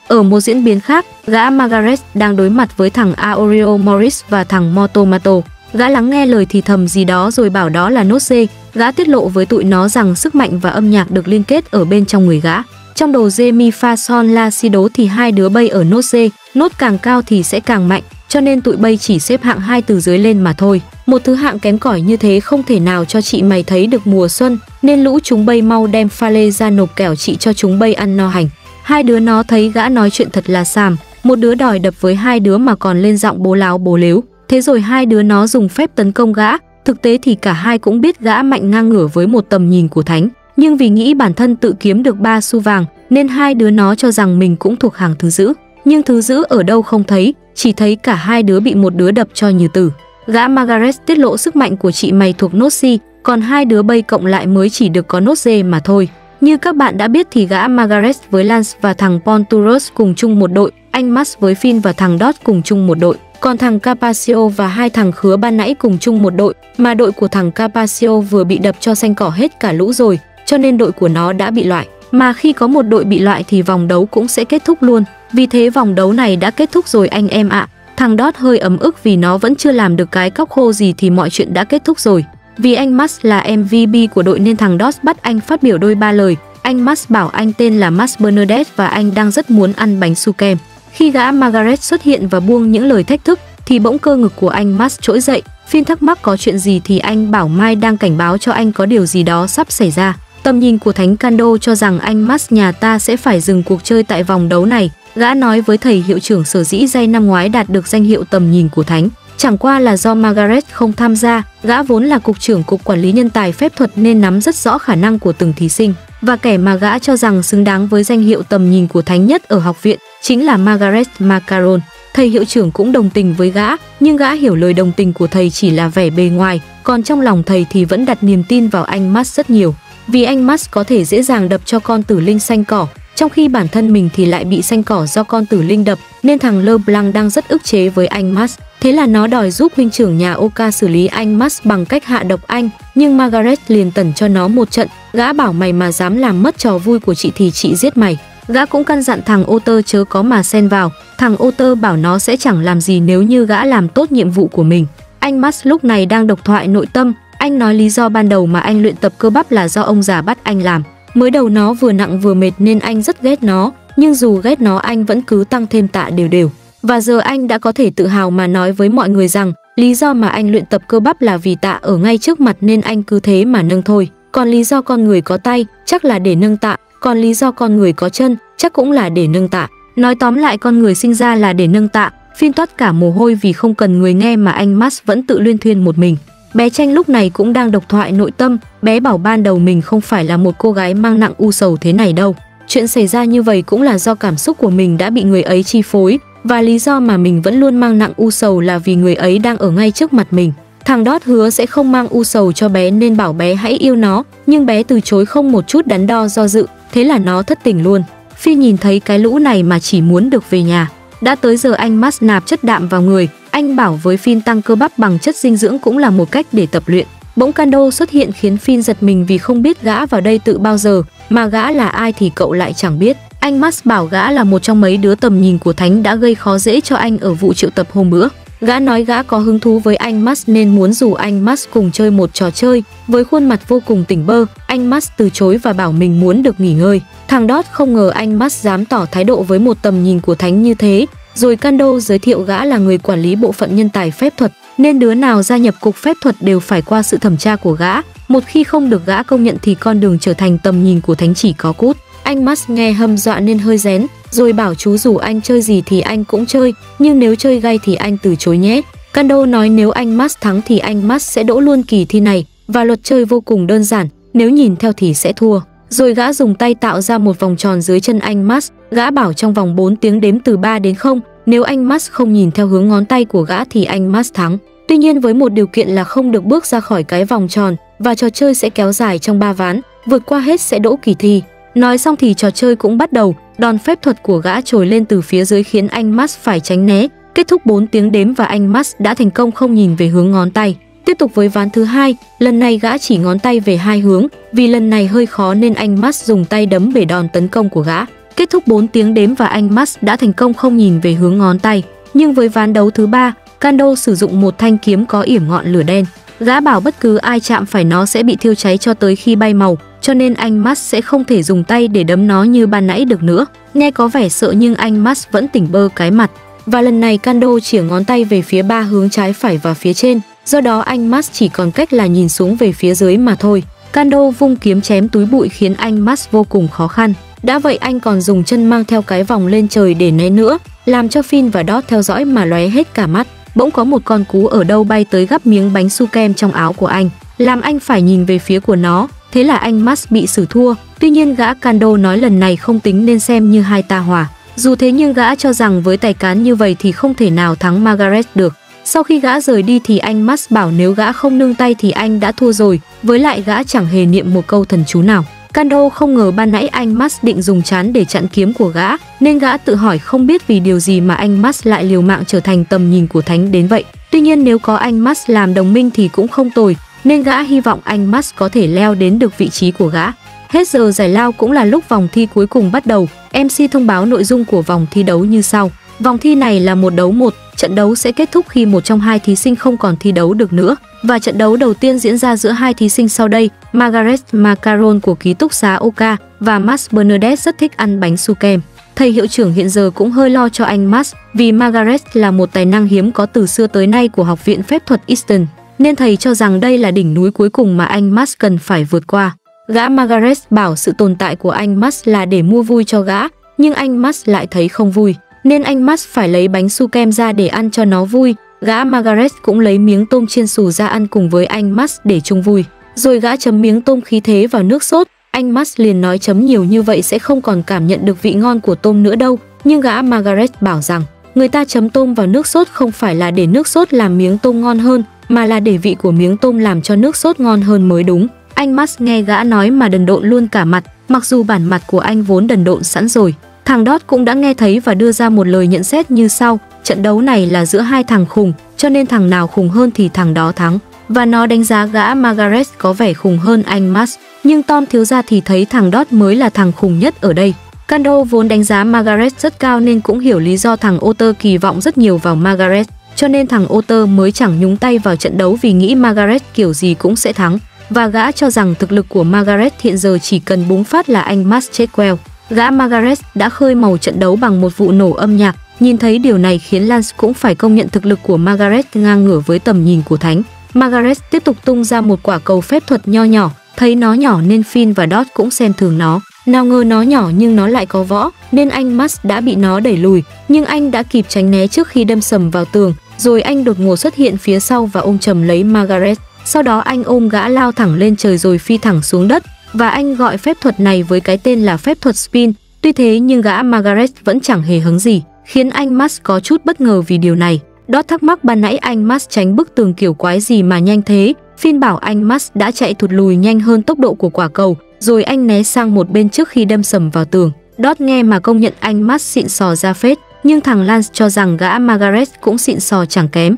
Ở một diễn biến khác, gã Margaret đang đối mặt với thằng Aureo Morris và thằng Motomato. Gã lắng nghe lời thì thầm gì đó rồi bảo đó là nốt C. Gã tiết lộ với tụi nó rằng sức mạnh và âm nhạc được liên kết ở bên trong người gã. Trong đồ dê mi fa son la si đố thì hai đứa bay ở nốt dê, nốt càng cao thì sẽ càng mạnh, cho nên tụi bay chỉ xếp hạng hai từ dưới lên mà thôi. Một thứ hạng kém cỏi như thế không thể nào cho chị mày thấy được mùa xuân, nên lũ chúng bay mau đem pha lê ra nộp kẻo chị cho chúng bay ăn no hành. Hai đứa nó thấy gã nói chuyện thật là xàm, một đứa đòi đập với hai đứa mà còn lên giọng bố láo bố lếu. Thế rồi hai đứa nó dùng phép tấn công gã, thực tế thì cả hai cũng biết gã mạnh ngang ngửa với một tầm nhìn của thánh. Nhưng vì nghĩ bản thân tự kiếm được ba xu vàng, nên hai đứa nó cho rằng mình cũng thuộc hàng thứ giữ. Nhưng thứ giữ ở đâu không thấy, chỉ thấy cả hai đứa bị một đứa đập cho như tử. Gã Margaret tiết lộ sức mạnh của chị mày thuộc nốt C, còn hai đứa bay cộng lại mới chỉ được có nốt D mà thôi. Như các bạn đã biết thì gã Margaret với Lance và thằng Ponturus cùng chung một đội, anh Max với Finn và thằng Dot cùng chung một đội. Còn thằng Capaccio và hai thằng khứa ban nãy cùng chung một đội, mà đội của thằng Capaccio vừa bị đập cho xanh cỏ hết cả lũ rồi, cho nên đội của nó đã bị loại. Mà khi có một đội bị loại thì vòng đấu cũng sẽ kết thúc luôn. Vì thế vòng đấu này đã kết thúc rồi anh em ạ. À. Thằng Dot hơi ấm ức vì nó vẫn chưa làm được cái cóc khô gì thì mọi chuyện đã kết thúc rồi. Vì anh Max là MVP của đội nên thằng Dot bắt anh phát biểu đôi ba lời. Anh Max bảo anh tên là Max Bernadette và anh đang rất muốn ăn bánh su kem. Khi gã Margaret xuất hiện và buông những lời thách thức, thì bỗng cơ ngực của anh Max trỗi dậy. Phiên thắc mắc có chuyện gì thì anh bảo Mai đang cảnh báo cho anh có điều gì đó sắp xảy ra. Tầm nhìn của Thánh Kando cho rằng anh Max nhà ta sẽ phải dừng cuộc chơi tại vòng đấu này. Gã nói với thầy hiệu trưởng sở dĩ dây năm ngoái đạt được danh hiệu tầm nhìn của Thánh. Chẳng qua là do Margaret không tham gia, gã vốn là cục trưởng cục quản lý nhân tài phép thuật nên nắm rất rõ khả năng của từng thí sinh. Và kẻ mà gã cho rằng xứng đáng với danh hiệu tầm nhìn của thánh nhất ở học viện chính là Margaret Macaron. Thầy hiệu trưởng cũng đồng tình với gã, nhưng gã hiểu lời đồng tình của thầy chỉ là vẻ bề ngoài, còn trong lòng thầy thì vẫn đặt niềm tin vào anh Matt rất nhiều. Vì anh Musk có thể dễ dàng đập cho con tử linh xanh cỏ, trong khi bản thân mình thì lại bị xanh cỏ do con tử linh đập, nên thằng LeBlanc đang rất ức chế với anh Musk. Thế là nó đòi giúp huynh trưởng nhà Oka xử lý anh Musk bằng cách hạ độc anh, nhưng Margaret liền tẩn cho nó một trận, gã bảo mày mà dám làm mất trò vui của chị thì chị giết mày. Gã cũng căn dặn thằng ô tơ chớ có mà xen vào, thằng ô tơ bảo nó sẽ chẳng làm gì nếu như gã làm tốt nhiệm vụ của mình. Anh Musk lúc này đang độc thoại nội tâm, anh nói lý do ban đầu mà anh luyện tập cơ bắp là do ông già bắt anh làm. Mới đầu nó vừa nặng vừa mệt nên anh rất ghét nó, nhưng dù ghét nó anh vẫn cứ tăng thêm tạ đều đều. Và giờ anh đã có thể tự hào mà nói với mọi người rằng lý do mà anh luyện tập cơ bắp là vì tạ ở ngay trước mặt nên anh cứ thế mà nâng thôi. Còn lý do con người có tay chắc là để nâng tạ, còn lý do con người có chân chắc cũng là để nâng tạ. Nói tóm lại con người sinh ra là để nâng tạ, phiên toát cả mồ hôi vì không cần người nghe mà anh Max vẫn tự luyên thuyên một mình. Bé Tranh lúc này cũng đang độc thoại nội tâm, bé bảo ban đầu mình không phải là một cô gái mang nặng u sầu thế này đâu. Chuyện xảy ra như vậy cũng là do cảm xúc của mình đã bị người ấy chi phối, và lý do mà mình vẫn luôn mang nặng u sầu là vì người ấy đang ở ngay trước mặt mình. Thằng Đót hứa sẽ không mang u sầu cho bé nên bảo bé hãy yêu nó, nhưng bé từ chối không một chút đắn đo do dự, thế là nó thất tình luôn. Phi nhìn thấy cái lũ này mà chỉ muốn được về nhà. Đã tới giờ anh Max nạp chất đạm vào người, anh bảo với Phin tăng cơ bắp bằng chất dinh dưỡng cũng là một cách để tập luyện. Bỗng Kando xuất hiện khiến Phin giật mình vì không biết gã vào đây tự bao giờ, mà gã là ai thì cậu lại chẳng biết. Anh Max bảo gã là một trong mấy đứa tầm nhìn của Thánh đã gây khó dễ cho anh ở vụ triệu tập hôm bữa. Gã nói gã có hứng thú với anh Max nên muốn rủ anh Max cùng chơi một trò chơi. Với khuôn mặt vô cùng tỉnh bơ, anh Max từ chối và bảo mình muốn được nghỉ ngơi. Thằng Dot không ngờ anh Max dám tỏ thái độ với một tầm nhìn của Thánh như thế. Rồi Kando giới thiệu gã là người quản lý bộ phận nhân tài phép thuật, nên đứa nào gia nhập cục phép thuật đều phải qua sự thẩm tra của gã. Một khi không được gã công nhận thì con đường trở thành tầm nhìn của Thánh chỉ có cút. Anh Max nghe hâm dọa nên hơi rén, rồi bảo chú dù anh chơi gì thì anh cũng chơi, nhưng nếu chơi gay thì anh từ chối nhé. Kando nói nếu anh Max thắng thì anh Max sẽ đỗ luôn kỳ thi này, và luật chơi vô cùng đơn giản, nếu nhìn theo thì sẽ thua. Rồi gã dùng tay tạo ra một vòng tròn dưới chân anh Max, gã bảo trong vòng 4 tiếng đếm từ 3 đến 0, nếu anh Max không nhìn theo hướng ngón tay của gã thì anh Max thắng. Tuy nhiên với một điều kiện là không được bước ra khỏi cái vòng tròn và trò chơi sẽ kéo dài trong 3 ván, vượt qua hết sẽ đỗ kỳ thi. Nói xong thì trò chơi cũng bắt đầu, đòn phép thuật của gã trồi lên từ phía dưới khiến anh Max phải tránh né. Kết thúc 4 tiếng đếm và anh Max đã thành công không nhìn về hướng ngón tay. Tiếp tục với ván thứ hai, lần này gã chỉ ngón tay về hai hướng, vì lần này hơi khó nên anh Max dùng tay đấm bể đòn tấn công của gã. Kết thúc 4 tiếng đếm và anh Max đã thành công không nhìn về hướng ngón tay. Nhưng với ván đấu thứ ba, Kando sử dụng một thanh kiếm có yểm ngọn lửa đen. Gã bảo bất cứ ai chạm phải nó sẽ bị thiêu cháy cho tới khi bay màu, cho nên anh Max sẽ không thể dùng tay để đấm nó như ban nãy được nữa. Nghe có vẻ sợ nhưng anh Max vẫn tỉnh bơ cái mặt. Và lần này Kando chỉ ngón tay về phía ba hướng trái phải và phía trên, do đó anh Max chỉ còn cách là nhìn xuống về phía dưới mà thôi. Kando vung kiếm chém túi bụi khiến anh Max vô cùng khó khăn. Đã vậy anh còn dùng chân mang theo cái vòng lên trời để né nữa, làm cho Finn và Dot theo dõi mà lóe hết cả mắt. Bỗng có một con cú ở đâu bay tới gắp miếng bánh su kem trong áo của anh, làm anh phải nhìn về phía của nó, thế là anh Max bị xử thua. Tuy nhiên gã Kando nói lần này không tính nên xem như hai ta hòa. Dù thế nhưng gã cho rằng với tài cán như vậy thì không thể nào thắng Margaret được. Sau khi gã rời đi thì anh Max bảo nếu gã không nương tay thì anh đã thua rồi, với lại gã chẳng hề niệm một câu thần chú nào. Kando không ngờ ban nãy anh Max định dùng chán để chặn kiếm của gã, nên gã tự hỏi không biết vì điều gì mà anh Max lại liều mạng trở thành tầm nhìn của Thánh đến vậy. Tuy nhiên nếu có anh Max làm đồng minh thì cũng không tồi, nên gã hy vọng anh Max có thể leo đến được vị trí của gã. Hết giờ giải lao cũng là lúc vòng thi cuối cùng bắt đầu. MC thông báo nội dung của vòng thi đấu như sau. Vòng thi này là một đấu một, trận đấu sẽ kết thúc khi một trong hai thí sinh không còn thi đấu được nữa. Và trận đấu đầu tiên diễn ra giữa hai thí sinh sau đây, Margaret Macaron của ký túc xá Oka và Max Bernadette rất thích ăn bánh su kem. Thầy hiệu trưởng hiện giờ cũng hơi lo cho anh Max vì Margaret là một tài năng hiếm có từ xưa tới nay của Học viện Phép thuật Easton, nên thầy cho rằng đây là đỉnh núi cuối cùng mà anh Max cần phải vượt qua. Gã Margaret bảo sự tồn tại của anh Max là để mua vui cho gã, nhưng anh Max lại thấy không vui, nên anh Max phải lấy bánh su kem ra để ăn cho nó vui. Gã Margaret cũng lấy miếng tôm chiên xù ra ăn cùng với anh Max để chung vui. Rồi gã chấm miếng tôm khí thế vào nước sốt, anh Max liền nói chấm nhiều như vậy sẽ không còn cảm nhận được vị ngon của tôm nữa đâu, nhưng gã Margaret bảo rằng người ta chấm tôm vào nước sốt không phải là để nước sốt làm miếng tôm ngon hơn, mà là để vị của miếng tôm làm cho nước sốt ngon hơn mới đúng. Anh Max nghe gã nói mà đần độn luôn cả mặt, mặc dù bản mặt của anh vốn đần độn sẵn rồi. Thằng Dot cũng đã nghe thấy và đưa ra một lời nhận xét như sau, trận đấu này là giữa hai thằng khùng, cho nên thằng nào khùng hơn thì thằng đó thắng. Và nó đánh giá gã Margaret có vẻ khùng hơn anh Max, nhưng Tom thiếu gia thì thấy thằng Dot mới là thằng khùng nhất ở đây. Kando vốn đánh giá Margaret rất cao nên cũng hiểu lý do thằng Otter kỳ vọng rất nhiều vào Margaret, cho nên thằng Otter mới chẳng nhúng tay vào trận đấu vì nghĩ Margaret kiểu gì cũng sẽ thắng và gã cho rằng thực lực của Margaret hiện giờ chỉ cần búng phát là anh Max chết queo. Gã Margaret đã khơi màu trận đấu bằng một vụ nổ âm nhạc, nhìn thấy điều này khiến Lance cũng phải công nhận thực lực của Margaret ngang ngửa với tầm nhìn của Thánh. Margaret tiếp tục tung ra một quả cầu phép thuật nho nhỏ, thấy nó nhỏ nên Finn và Dot cũng xem thường nó. Nào ngờ nó nhỏ nhưng nó lại có võ, nên anh Max đã bị nó đẩy lùi, nhưng anh đã kịp tránh né trước khi đâm sầm vào tường, rồi anh đột ngột xuất hiện phía sau và ôm chầm lấy Margaret. Sau đó anh ôm gã lao thẳng lên trời rồi phi thẳng xuống đất và anh gọi phép thuật này với cái tên là phép thuật spin. Tuy thế nhưng gã Margaret vẫn chẳng hề hứng gì, khiến anh Max có chút bất ngờ vì điều này. Đó thắc mắc ban nãy anh Max tránh bức tường kiểu quái gì mà nhanh thế. phiên bảo anh Max đã chạy thụt lùi nhanh hơn tốc độ của quả cầu, rồi anh né sang một bên trước khi đâm sầm vào tường. Dot nghe mà công nhận anh Max xịn sò ra phết, nhưng thằng Lance cho rằng gã Margaret cũng xịn sò chẳng kém.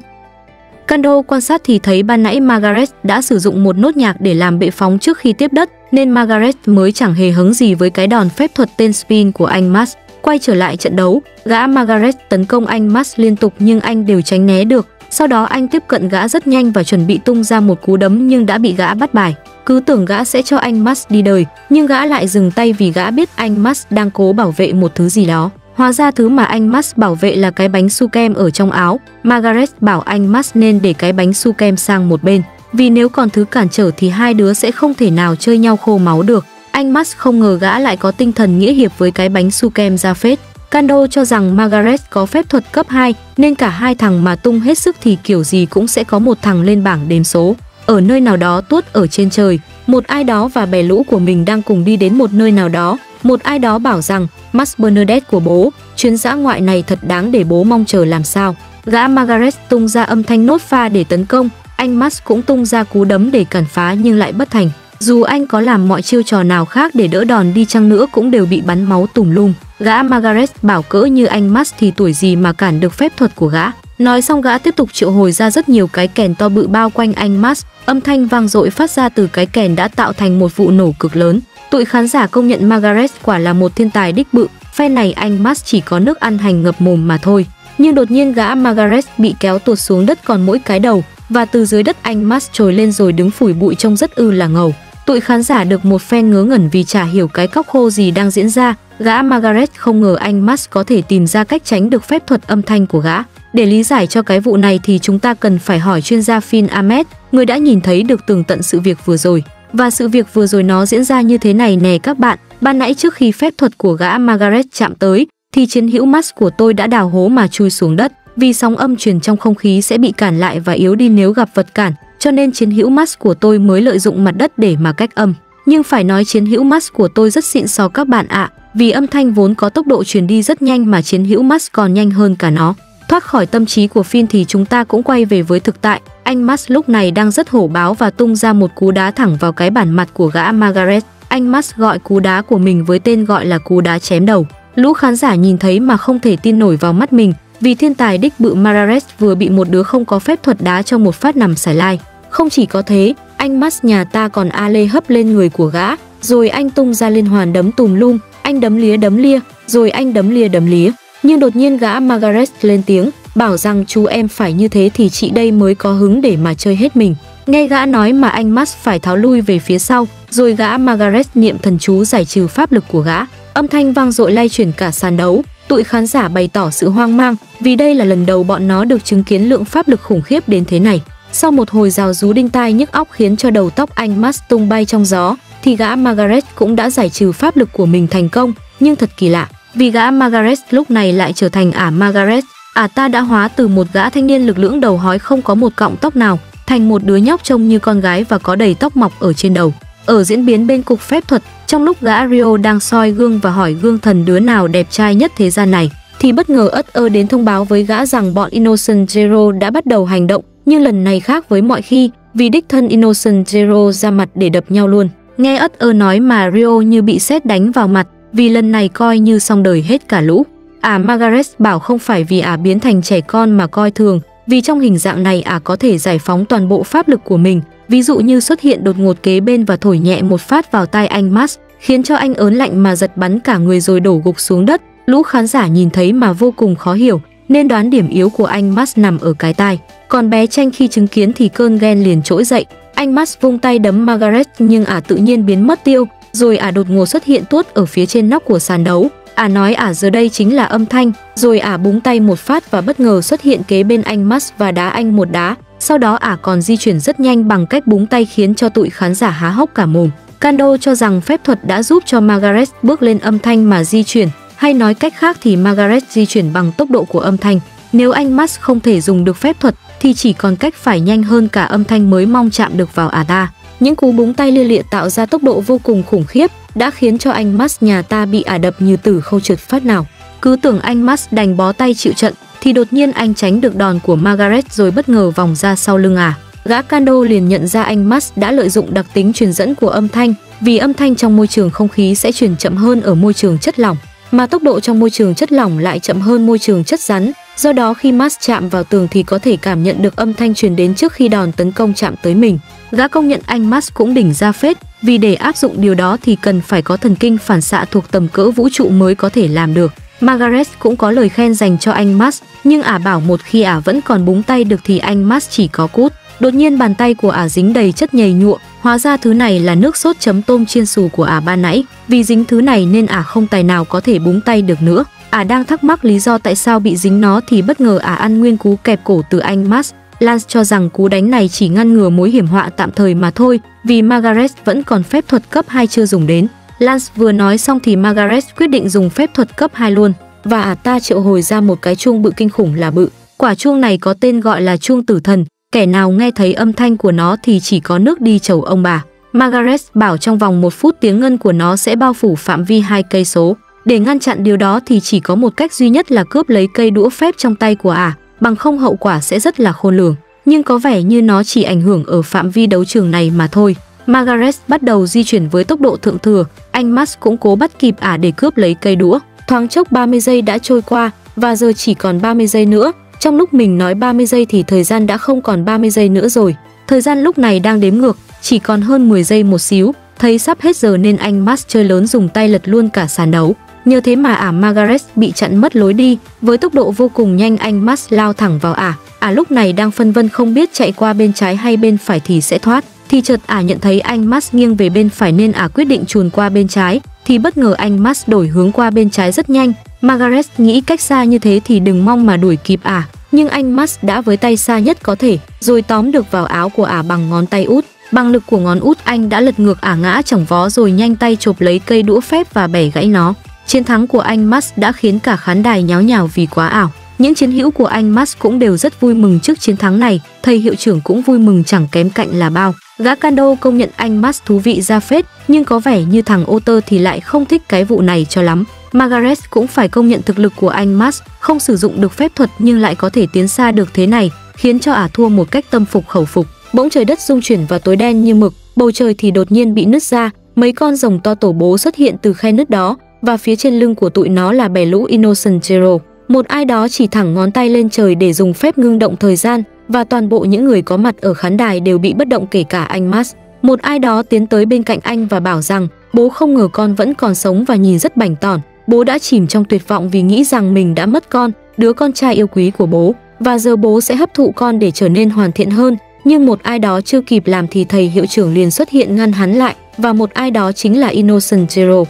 Kando quan sát thì thấy ban nãy Margaret đã sử dụng một nốt nhạc để làm bệ phóng trước khi tiếp đất, nên Margaret mới chẳng hề hứng gì với cái đòn phép thuật tên spin của anh Max. Quay trở lại trận đấu, gã Margaret tấn công anh Max liên tục nhưng anh đều tránh né được. Sau đó anh tiếp cận gã rất nhanh và chuẩn bị tung ra một cú đấm nhưng đã bị gã bắt bài. Cứ tưởng gã sẽ cho anh Max đi đời, nhưng gã lại dừng tay vì gã biết anh Max đang cố bảo vệ một thứ gì đó. Hóa ra thứ mà anh Max bảo vệ là cái bánh su kem ở trong áo. Margaret bảo anh Max nên để cái bánh su kem sang một bên. Vì nếu còn thứ cản trở thì hai đứa sẽ không thể nào chơi nhau khô máu được. Anh Max không ngờ gã lại có tinh thần nghĩa hiệp với cái bánh su kem ra phết. Kando cho rằng Margaret có phép thuật cấp 2 nên cả hai thằng mà tung hết sức thì kiểu gì cũng sẽ có một thằng lên bảng đếm số. Ở nơi nào đó tuốt ở trên trời, một ai đó và bè lũ của mình đang cùng đi đến một nơi nào đó. Một ai đó bảo rằng Max Bernadette của bố, chuyến dã ngoại này thật đáng để bố mong chờ làm sao. Gã Margaret tung ra âm thanh nốt pha để tấn công, anh Max cũng tung ra cú đấm để cản phá nhưng lại bất thành. Dù anh có làm mọi chiêu trò nào khác để đỡ đòn đi chăng nữa cũng đều bị bắn máu tùm lum. Gã Margaret bảo cỡ như anh Max thì tuổi gì mà cản được phép thuật của gã. Nói xong gã tiếp tục triệu hồi ra rất nhiều cái kèn to bự bao quanh anh Max, âm thanh vang dội phát ra từ cái kèn đã tạo thành một vụ nổ cực lớn. Tụi khán giả công nhận Margaret quả là một thiên tài đích bự, phe này anh Max chỉ có nước ăn hành ngập mồm mà thôi. Nhưng đột nhiên gã Margaret bị kéo tuột xuống đất còn mỗi cái đầu, và từ dưới đất anh Max trồi lên rồi đứng phủi bụi trông rất ư là ngầu. Tụi khán giả được một phen ngớ ngẩn vì chả hiểu cái cóc khô gì đang diễn ra, gã Margaret không ngờ anh Max có thể tìm ra cách tránh được phép thuật âm thanh của gã. Để lý giải cho cái vụ này thì chúng ta cần phải hỏi chuyên gia Finn Ahmed, người đã nhìn thấy được tường tận sự việc vừa rồi. Và sự việc vừa rồi nó diễn ra như thế này nè các bạn, ban nãy trước khi phép thuật của gã Margaret chạm tới, thì chiến hữu Max của tôi đã đào hố mà chui xuống đất. Vì sóng âm truyền trong không khí sẽ bị cản lại và yếu đi nếu gặp vật cản, cho nên chiến hữu Max của tôi mới lợi dụng mặt đất để mà cách âm. Nhưng phải nói chiến hữu Max của tôi rất xịn sò các bạn ạ, vì âm thanh vốn có tốc độ truyền đi rất nhanh mà chiến hữu Max còn nhanh hơn cả nó. Thoát khỏi tâm trí của Phin thì chúng ta cũng quay về với thực tại. Anh Max lúc này đang rất hổ báo và tung ra một cú đá thẳng vào cái bản mặt của gã Margaret. Anh Max gọi cú đá của mình với tên gọi là cú đá chém đầu. Lũ khán giả nhìn thấy mà không thể tin nổi vào mắt mình, vì thiên tài đích bự Margaret vừa bị một đứa không có phép thuật đá cho một phát nằm xài lai. Không chỉ có thế, anh Mas nhà ta còn a lê hấp lên người của gã, rồi anh tung ra liên hoàn đấm tùm lum, anh đấm lía đấm lia, rồi anh đấm lia đấm lía. Nhưng đột nhiên gã Margaret lên tiếng, bảo rằng chú em phải như thế thì chị đây mới có hứng để mà chơi hết mình. Nghe gã nói mà anh Max phải tháo lui về phía sau, rồi gã Margaret niệm thần chú giải trừ pháp lực của gã. Âm thanh vang dội lay chuyển cả sàn đấu, tụi khán giả bày tỏ sự hoang mang vì đây là lần đầu bọn nó được chứng kiến lượng pháp lực khủng khiếp đến thế này. Sau một hồi rào rú đinh tai nhức óc khiến cho đầu tóc anh Max tung bay trong gió, thì gã Margaret cũng đã giải trừ pháp lực của mình thành công, nhưng thật kỳ lạ, vì gã Margaret lúc này lại trở thành ả Margaret, ả ta đã hóa từ một gã thanh niên lực lưỡng đầu hói không có một cọng tóc nào, thành một đứa nhóc trông như con gái và có đầy tóc mọc ở trên đầu. Ở diễn biến bên cục phép thuật, trong lúc gã Rio đang soi gương và hỏi gương thần đứa nào đẹp trai nhất thế gian này, thì bất ngờ ất ơ đến thông báo với gã rằng bọn Innocent Zero đã bắt đầu hành động, nhưng lần này khác với mọi khi, vì đích thân Innocent Zero ra mặt để đập nhau luôn. Nghe ất ơ nói mà Rio như bị sét đánh vào mặt, vì lần này coi như xong đời hết cả lũ. À Margaret bảo không phải vì ả biến thành trẻ con mà coi thường, vì trong hình dạng này ả có thể giải phóng toàn bộ pháp lực của mình, ví dụ như xuất hiện đột ngột kế bên và thổi nhẹ một phát vào tai anh Max, khiến cho anh ớn lạnh mà giật bắn cả người rồi đổ gục xuống đất. Lũ khán giả nhìn thấy mà vô cùng khó hiểu, nên đoán điểm yếu của anh Max nằm ở cái tai. Còn bé tranh khi chứng kiến thì cơn ghen liền trỗi dậy. Anh Max vung tay đấm Margaret nhưng ả tự nhiên biến mất tiêu, rồi ả đột ngột xuất hiện tuốt ở phía trên nóc của sàn đấu. Ả nói ả giờ đây chính là âm thanh, rồi ả búng tay một phát và bất ngờ xuất hiện kế bên anh Max và đá anh một đá. Sau đó ả còn di chuyển rất nhanh bằng cách búng tay khiến cho tụi khán giả há hốc cả mồm. Kando cho rằng phép thuật đã giúp cho Margaret bước lên âm thanh mà di chuyển, hay nói cách khác thì Margaret di chuyển bằng tốc độ của âm thanh. Nếu anh Max không thể dùng được phép thuật thì chỉ còn cách phải nhanh hơn cả âm thanh mới mong chạm được vào ả ta. Những cú búng tay lia lịa tạo ra tốc độ vô cùng khủng khiếp đã khiến cho anh Max nhà ta bị ả đập như tử khâu trượt phát nào. Cứ tưởng anh Max đành bó tay chịu trận thì đột nhiên anh tránh được đòn của Margaret rồi bất ngờ vòng ra sau lưng ả. Gã Kando liền nhận ra anh Max đã lợi dụng đặc tính truyền dẫn của âm thanh vì âm thanh trong môi trường không khí sẽ truyền chậm hơn ở môi trường chất lỏng mà tốc độ trong môi trường chất lỏng lại chậm hơn môi trường chất rắn. Do đó khi Max chạm vào tường thì có thể cảm nhận được âm thanh truyền đến trước khi đòn tấn công chạm tới mình. Gã công nhận anh Max cũng đỉnh ra phết, vì để áp dụng điều đó thì cần phải có thần kinh phản xạ thuộc tầm cỡ vũ trụ mới có thể làm được. Margaret cũng có lời khen dành cho anh Max, nhưng ả bảo một khi ả vẫn còn búng tay được thì anh Max chỉ có cút. Đột nhiên bàn tay của ả dính đầy chất nhầy nhụa, hóa ra thứ này là nước sốt chấm tôm chiên xù của ả ban nãy. Vì dính thứ này nên ả không tài nào có thể búng tay được nữa. Ả đang thắc mắc lý do tại sao bị dính nó thì bất ngờ ả ăn nguyên cú kẹp cổ từ anh Max. Lance cho rằng cú đánh này chỉ ngăn ngừa mối hiểm họa tạm thời mà thôi, vì Margaret vẫn còn phép thuật cấp 2 chưa dùng đến. Lance vừa nói xong thì Margaret quyết định dùng phép thuật cấp 2 luôn, và ả ta triệu hồi ra một cái chuông bự kinh khủng là bự. Quả chuông này có tên gọi là chuông tử thần, kẻ nào nghe thấy âm thanh của nó thì chỉ có nước đi chầu ông bà. Margaret bảo trong vòng một phút tiếng ngân của nó sẽ bao phủ phạm vi hai cây số. Để ngăn chặn điều đó thì chỉ có một cách duy nhất là cướp lấy cây đũa phép trong tay của ả, bằng không hậu quả sẽ rất là khôn lường. Nhưng có vẻ như nó chỉ ảnh hưởng ở phạm vi đấu trường này mà thôi. Margaret bắt đầu di chuyển với tốc độ thượng thừa, anh Max cũng cố bắt kịp ả để cướp lấy cây đũa. Thoáng chốc 30 giây đã trôi qua và giờ chỉ còn 30 giây nữa. Trong lúc mình nói 30 giây thì thời gian đã không còn 30 giây nữa rồi. Thời gian lúc này đang đếm ngược, chỉ còn hơn 10 giây một xíu. Thấy sắp hết giờ nên anh Max chơi lớn dùng tay lật luôn cả sàn đấu. Nhờ thế mà ả Margaret bị chặn mất lối đi, với tốc độ vô cùng nhanh anh Max lao thẳng vào ả. Ả lúc này đang phân vân không biết chạy qua bên trái hay bên phải thì sẽ thoát. Thì chợt ả nhận thấy anh Max nghiêng về bên phải nên ả quyết định chuồn qua bên trái, thì bất ngờ anh Max đổi hướng qua bên trái rất nhanh. Margaret nghĩ cách xa như thế thì đừng mong mà đuổi kịp ả, nhưng anh Max đã với tay xa nhất có thể, rồi tóm được vào áo của ả bằng ngón tay út. Bằng lực của ngón út anh đã lật ngược ả ngã chẳng vó rồi nhanh tay chộp lấy cây đũa phép và bẻ gãy nó. Chiến thắng của anh Max đã khiến cả khán đài nháo nhào vì quá ảo. Những chiến hữu của anh Max cũng đều rất vui mừng trước chiến thắng này, thầy hiệu trưởng cũng vui mừng chẳng kém cạnh là bao. Gã Kando công nhận anh Max thú vị ra phết, nhưng có vẻ như thằng Otter thì lại không thích cái vụ này cho lắm. Margaret cũng phải công nhận thực lực của anh Max, không sử dụng được phép thuật nhưng lại có thể tiến xa được thế này, khiến cho ả thua một cách tâm phục khẩu phục. Bỗng trời đất rung chuyển và tối đen như mực, bầu trời thì đột nhiên bị nứt ra, mấy con rồng to tổ bố xuất hiện từ khe nứt đó, và phía trên lưng của tụi nó là bè lũ Innocent Zero. Một ai đó chỉ thẳng ngón tay lên trời để dùng phép ngưng động thời gian và toàn bộ những người có mặt ở khán đài đều bị bất động kể cả anh Max. Một ai đó tiến tới bên cạnh anh và bảo rằng bố không ngờ con vẫn còn sống và nhìn rất bảnh tỏn. bố đã chìm trong tuyệt vọng vì nghĩ rằng mình đã mất con, đứa con trai yêu quý của bố, và giờ bố sẽ hấp thụ con để trở nên hoàn thiện hơn, nhưng một ai đó chưa kịp làm thì thầy hiệu trưởng liền xuất hiện ngăn hắn lại, và một ai đó chính là Innocent Zero.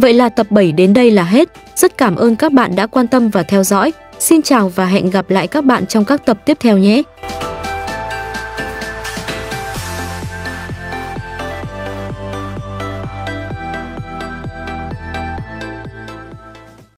Vậy là tập 7 đến đây là hết. Rất cảm ơn các bạn đã quan tâm và theo dõi. Xin chào và hẹn gặp lại các bạn trong các tập tiếp theo nhé.